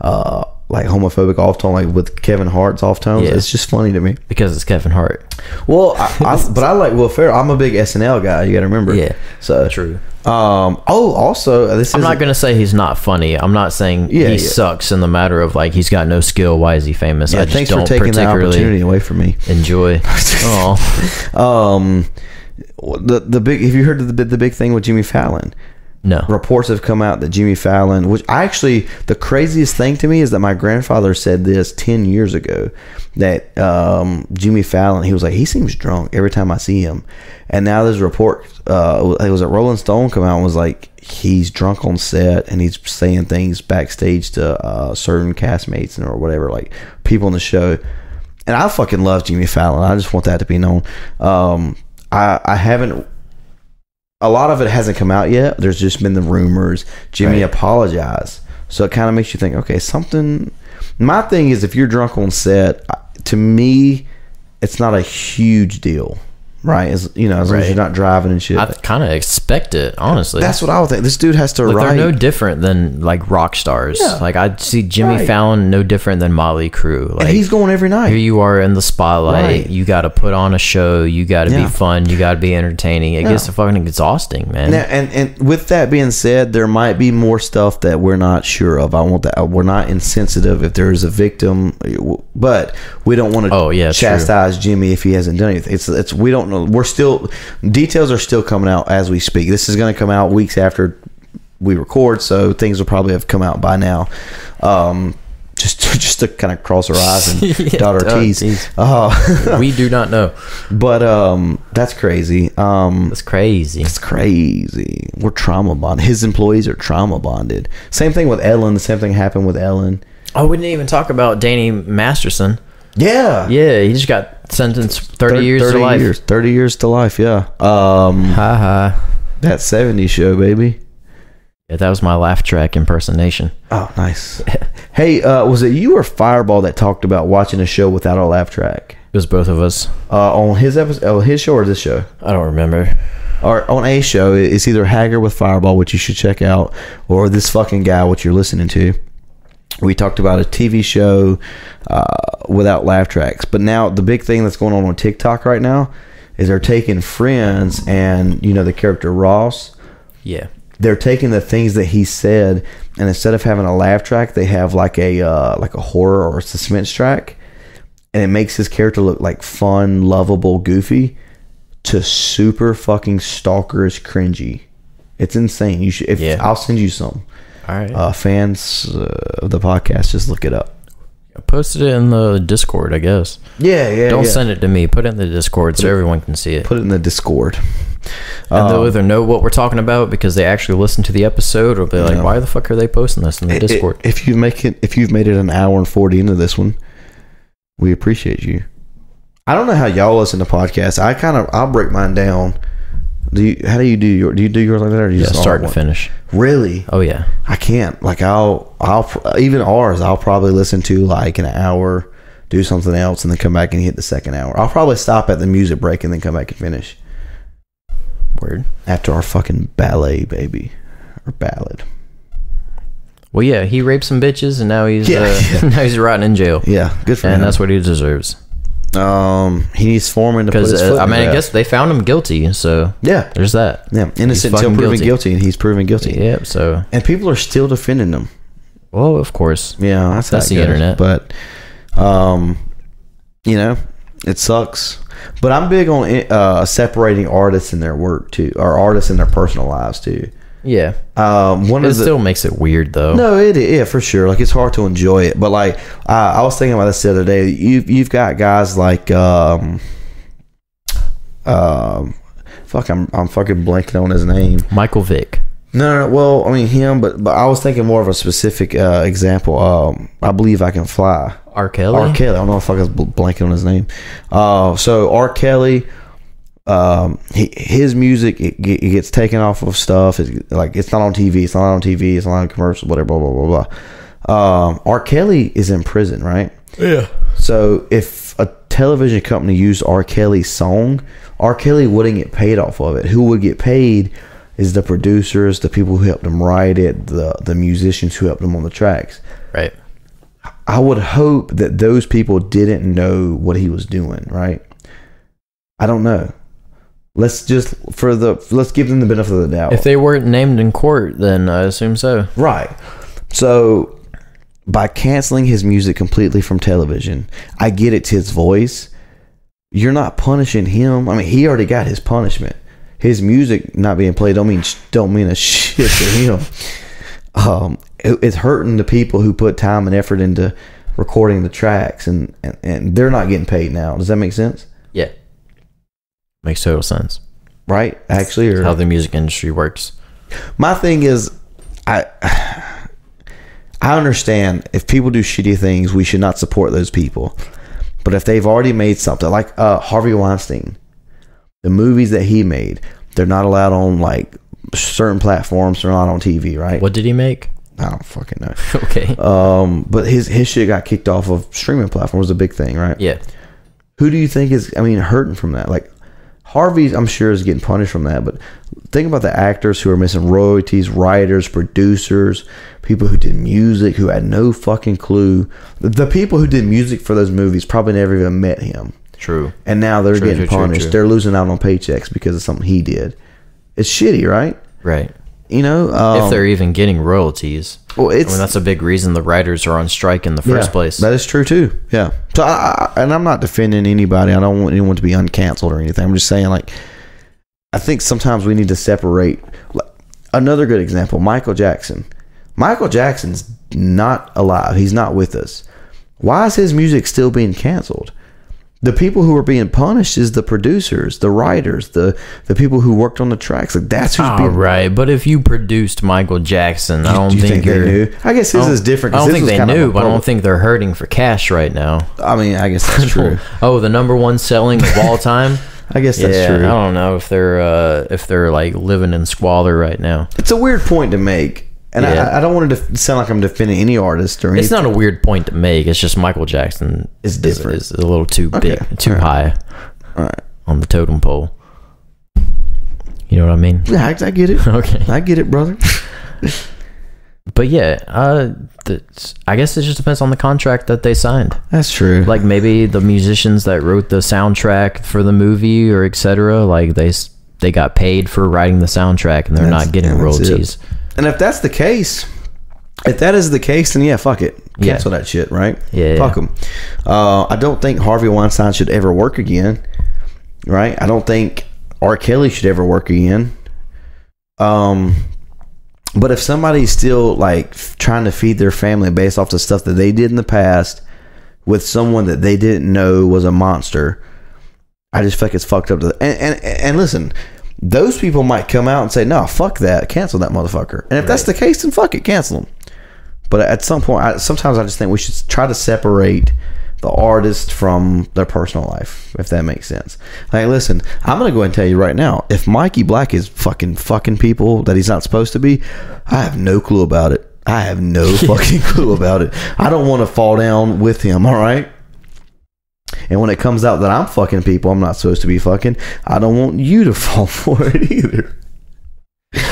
uh, like homophobic off tone, like with Kevin Hart's off tones. Yeah. It's just funny to me. because it's Kevin Hart. Well, I, I, but I like Will Ferrell. I'm a big SNL guy. You got to remember. Yeah, So true. Um. Oh, also, this I'm not gonna say he's not funny. I'm not saying Yeah, he yeah. sucks in the matter of like he's got no skill. Why is he famous? Yeah, I just thanks don't for taking the opportunity away from me. enjoy. oh Um, the the big. Have you heard of the the big thing with Jimmy Fallon? No, Reports have come out that Jimmy Fallon, which I actually, the craziest thing to me is that my grandfather said this ten years ago that um, Jimmy Fallon, he was like, he seems drunk every time I see him, and now there's a report. Uh, it was at Rolling Stone come out and was like, he's drunk on set and he's saying things backstage to uh, certain castmates or whatever, like people in the show. And I fucking love Jimmy Fallon. I just want that to be known. Um, I I haven't a lot of it hasn't come out yet. There's just been the rumors. Jimmy Right. apologized, so it kind of makes you think, okay, something. My thing is, if you're drunk on set, to me, it's not a huge deal, right? As you know, as long as Right. you're not driving and shit. I kind of expect it honestly. That's what I would think. This dude has to like write. they're no different than like rock stars. Yeah. Like I see Jimmy Right. Fallon no different than Mötley Crüe. Like and he's going every night. here you are in the spotlight. Right. You got to put on a show. You got to Yeah. be fun. You got to be entertaining. It gets fucking exhausting, man. Now, and and with that being said, there might be more stuff that we're not sure of. I want that uh, we're not insensitive if there is a victim, but we don't want to Oh, yeah, true. chastise Jimmy if he hasn't done anything. It's it's we don't know. We're still details are still coming out as we speak. This is going to come out weeks after we record, so things will probably have come out by now. Um, just just to kind of cross our eyes and Yeah, dot our t's. Ts. Uh, we do not know. but um, that's crazy. Um, That's crazy. it's crazy. We're trauma bonded. His employees are trauma bonded. Same thing with Ellen. The same thing happened with Ellen. Oh, we didn't even talk about Danny Masterson. Yeah. Yeah, he just got sentenced 30, years to life. Years, 30 years to life, yeah. Um, Ha ha. that 70s show, baby. Yeah, that was my laugh track impersonation. Oh, nice. hey, uh, was it you or Fireball that talked about watching a show without a laugh track? It was both of us. Uh, on his episode, oh, his show or this show? I don't remember. Or on a show, it's either Hager with Fireball, which you should check out, or this fucking guy, which you're listening to. We talked about a TV show uh, without laugh tracks, but now the big thing that's going on on TikTok right now is they're taking Friends and you know the character Ross. Yeah. They're taking the things that he said, and instead of having a laugh track, they have like a uh, like a horror or suspense track, and it makes his character look like fun, lovable, goofy, to super fucking stalkerish, cringy. It's insane. You should. If, Yeah. I'll send you some. All right. Uh, fans uh, of the podcast, just look it up. I posted it in the Discord, I guess. Yeah, yeah. Don't yeah. send it to me. Put it in the Discord so everyone can see it. Put it in the Discord. and they'll either know what we're talking about because they actually listen to the episode, or they're like, Yeah. "Why the fuck are they posting this in the I- I- Discord?" if you make it, if you've made it an hour and forty into this one, we appreciate you. I don't know how y'all listen to podcasts. I kind of I'll break mine down. Do you? How do you do your? Do you do yours like that, or do you Yeah, just start to one? finish. Really? Oh yeah. I can't. Like I'll, I'll even ours. I'll probably listen to like an hour, do something else, and then come back and hit the second hour. I'll probably stop at the music break and then come back and finish Word. after our fucking ballet, baby, or ballad. Well, yeah, he raped some bitches, and now he's Yeah, uh, yeah. now he's rotting in jail, Yeah, good for and him. that's what he deserves. Um, he needs Forman to put his uh. I mean, I guess they found him guilty, so Yeah, there's that. yeah, innocent until proven guilty. guilty. and he's proven guilty. Yep. So, And people are still defending him. well, of course. Yeah, that's, That's the goes. internet. But, um, you know, it sucks. But I'm big on uh, separating artists and their work too, or artists and their personal lives too. Yeah. Um, one It of the still makes it weird though. no, it yeah for sure. Like it's hard to enjoy it, but like uh, I was thinking about this the other day. You you've got guys like um, um, fuck, I'm I'm fucking blanking on his name. Michael Vick. No, no, no, well, I mean him, but but I was thinking more of a specific uh, example. Um, I believe I can fly. R. Kelly. R. Kelly. I don't know if I was bl- blanking on his name. Uh, so R. Kelly, um, he, his music it, it gets taken off of stuff. It's like it's not on TV. It's not on TV. It's not on commercials. Whatever. Blah blah blah blah. Um, R. Kelly is in prison, right? Yeah. So if a television company used R. Kelly's song, R. Kelly wouldn't get paid off of it. Who would get paid is the producers, the people who helped him write it, the the musicians who helped him on the tracks. Right. I would hope that those people didn't know what he was doing, right? I don't know. Let's just for the let's give them the benefit of the doubt. If they weren't named in court, then I assume so. right. So by canceling his music completely from television, I get it's his voice. You're not punishing him. I mean, he already got his punishment. His music not being played don't mean don't mean a shit to him. Um, it- it's hurting the people who put time and effort into recording the tracks, and, and and they're not getting paid now. Does that make sense? Yeah. Makes total sense. Right? Actually, or How the music industry works. my thing is, I I understand if people do shitty things, we should not support those people. But if they've already made something like uh, Harvey Weinstein, the movies that he made, they're not allowed on like certain platforms. They're not on TV, right? What did he make? I don't fucking know. Okay. Um, but his his shit got kicked off of streaming platforms. A big thing, right? yeah. Who do you think is? I mean, hurting from that? Like Harvey, I'm sure is getting punished from that. But think about the actors who are missing royalties, writers, producers, people who did music who had no fucking clue. The, people who did music for those movies probably never even met him, True. and now they're True, getting true, true, punished. true. They're losing out on paychecks because of something he did. It's shitty, right? Right. You know, um, if they're even getting royalties. Well, I it's mean, that's a big reason the writers are on strike in the first Yeah, place. That is true too. Yeah. So, I, I, and I'm not defending anybody. I don't want anyone to be uncanceled or anything. I'm just saying, like, I think sometimes we need to separate. Like, another good example: Michael Jackson. Michael Jackson's not alive. He's not with us. Why is his music still being canceled? The people who are being punished is the producers, the writers, the the people who worked on the tracks. Like that's who's All being. right, but if you produced Michael Jackson, I don't Do you think, think they knew? I guess this I is different. I don't think they knew, but I don't think they're hurting for cash right now. I mean, I guess that's true. Oh, the number one selling of all time. I guess that's yeah, true. I don't know if they're uh, if they're like living in squalor right now. It's a weird point to make, and Yeah. I, I don't want it to sound like I'm defending any artist or anything. It's not a weird point to make. It's just Michael Jackson It's is, different. is a little too Okay, big, too alright. high All right. on the totem pole. You know what I mean? Yeah, I, I get it. Okay. I get it, brother. But yeah, uh, I guess it just depends on the contract that they signed. That's true. Like maybe the musicians that wrote the soundtrack for the movie or etc. Like they they got paid for writing the soundtrack and they're That's- not getting that's it. And if that's the case, if that is the case, then yeah, fuck it. Yeah. Cancel that shit, right? Yeah, Fuck yeah. Uh, I don't think Harvey Weinstein should ever work again. Right? I don't think R. Kelly should ever work again. Um, but if somebody's still like trying to feed their family based off the stuff that they did in the past with someone that they didn't know was a monster, I just feel like it's fucked up. To and, and and listen, those people might come out and say, "No, fuck that, cancel that motherfucker." And if that's the case, then fuck it, cancel them. But at some point, I, sometimes I just think we should try to separate the artist from their personal life, if that makes sense. Like, listen, I'm gonna go and tell you right now, if Mikey Black is fucking fucking people that he's not supposed to be, I have no clue about it. I have no fucking clue about it. I don't want to fall down with him. All right. And when it comes out that I'm fucking people I'm not supposed to be fucking, I don't want you to fall for it either.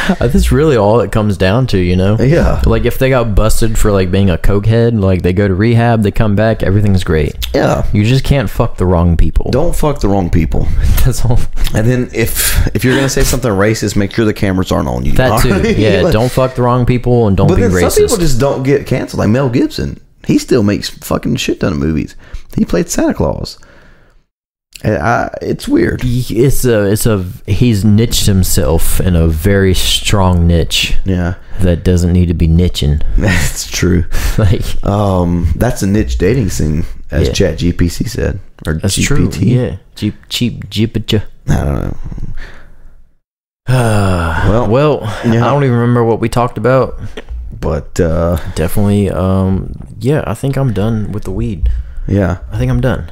Uh, that's really all it comes down to, you know? Yeah. Like if they got busted for like being a cokehead, like they go to rehab, they come back, everything's great. Yeah. You just can't fuck the wrong people. Don't fuck the wrong people. That's all. And then if if you're gonna say something racist, make sure the cameras aren't on you. That too. Alright? Yeah. Like- don't fuck the wrong people and don't But be then racist. some people just don't get canceled. Like Mel Gibson, he still makes fucking shit ton of movies. He played Santa Claus. I, it's weird. it's a it's a he's niched himself in a very strong niche Yeah, that doesn't need to be niching. that's true. Like Um, that's a niche dating scene, as Yeah. Chat GPC said, or that's GPT. true. Yeah. Cheap cheap jeepacha. I don't know. well, well, yeah. I don't even remember what we talked about. But uh, Definitely, um, yeah. I think I'm done with the weed. Yeah, I think I'm done.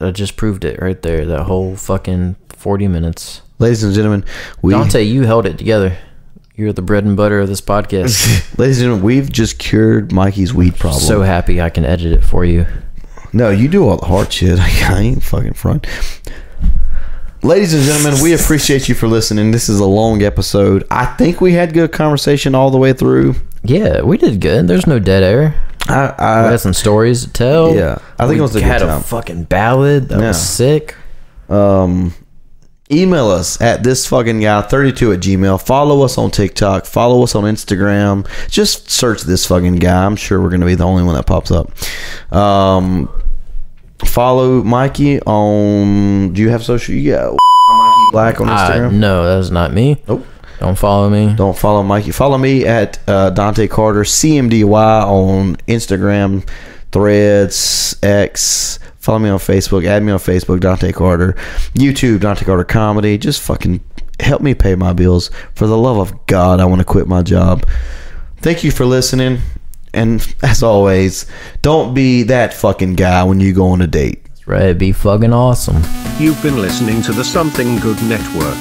I just proved it right there. That whole fucking forty minutes. ladies and gentlemen, we Dante, you held it together. You're the bread and butter of this podcast. ladies and gentlemen, we've just cured Mikey's weed problem. so happy I can edit it for you. No, you do all the hard shit. I ain't fucking front. Ladies and gentlemen, we appreciate you for listening. This is a long episode. I think we had good conversation all the way through. Yeah, we did good. There's no dead air. I, We had some stories to tell. yeah, I think we it was a good had a fucking ballad that Yeah. was sick. um, email us at this fucking guy 32 at gmail. Follow us on TikTok. Follow us on Instagram. Just search this fucking guy. I'm sure we're gonna be the only one that pops up. Um, follow Mikey on. Do you have social? Yeah, Mikey Black on Uh, Instagram. no, that's not me. Nope. Don't follow me. Don't follow Mikey. Follow me at uh, Dante Carter CMDY on Instagram, Threads, X. Follow me on Facebook. Add me on Facebook, Dante Carter. YouTube, Dante Carter Comedy. Just fucking help me pay my bills. For the love of God, I want to quit my job. Thank you for listening. And as always, don't be that fucking guy when you go on a date. That's Right, be fucking awesome. You've been listening to the Something Good Network.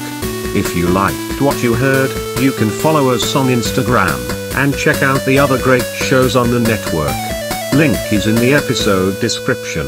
If you liked what you heard, you can follow us on Instagram and check out the other great shows on the network. Link is in the episode description.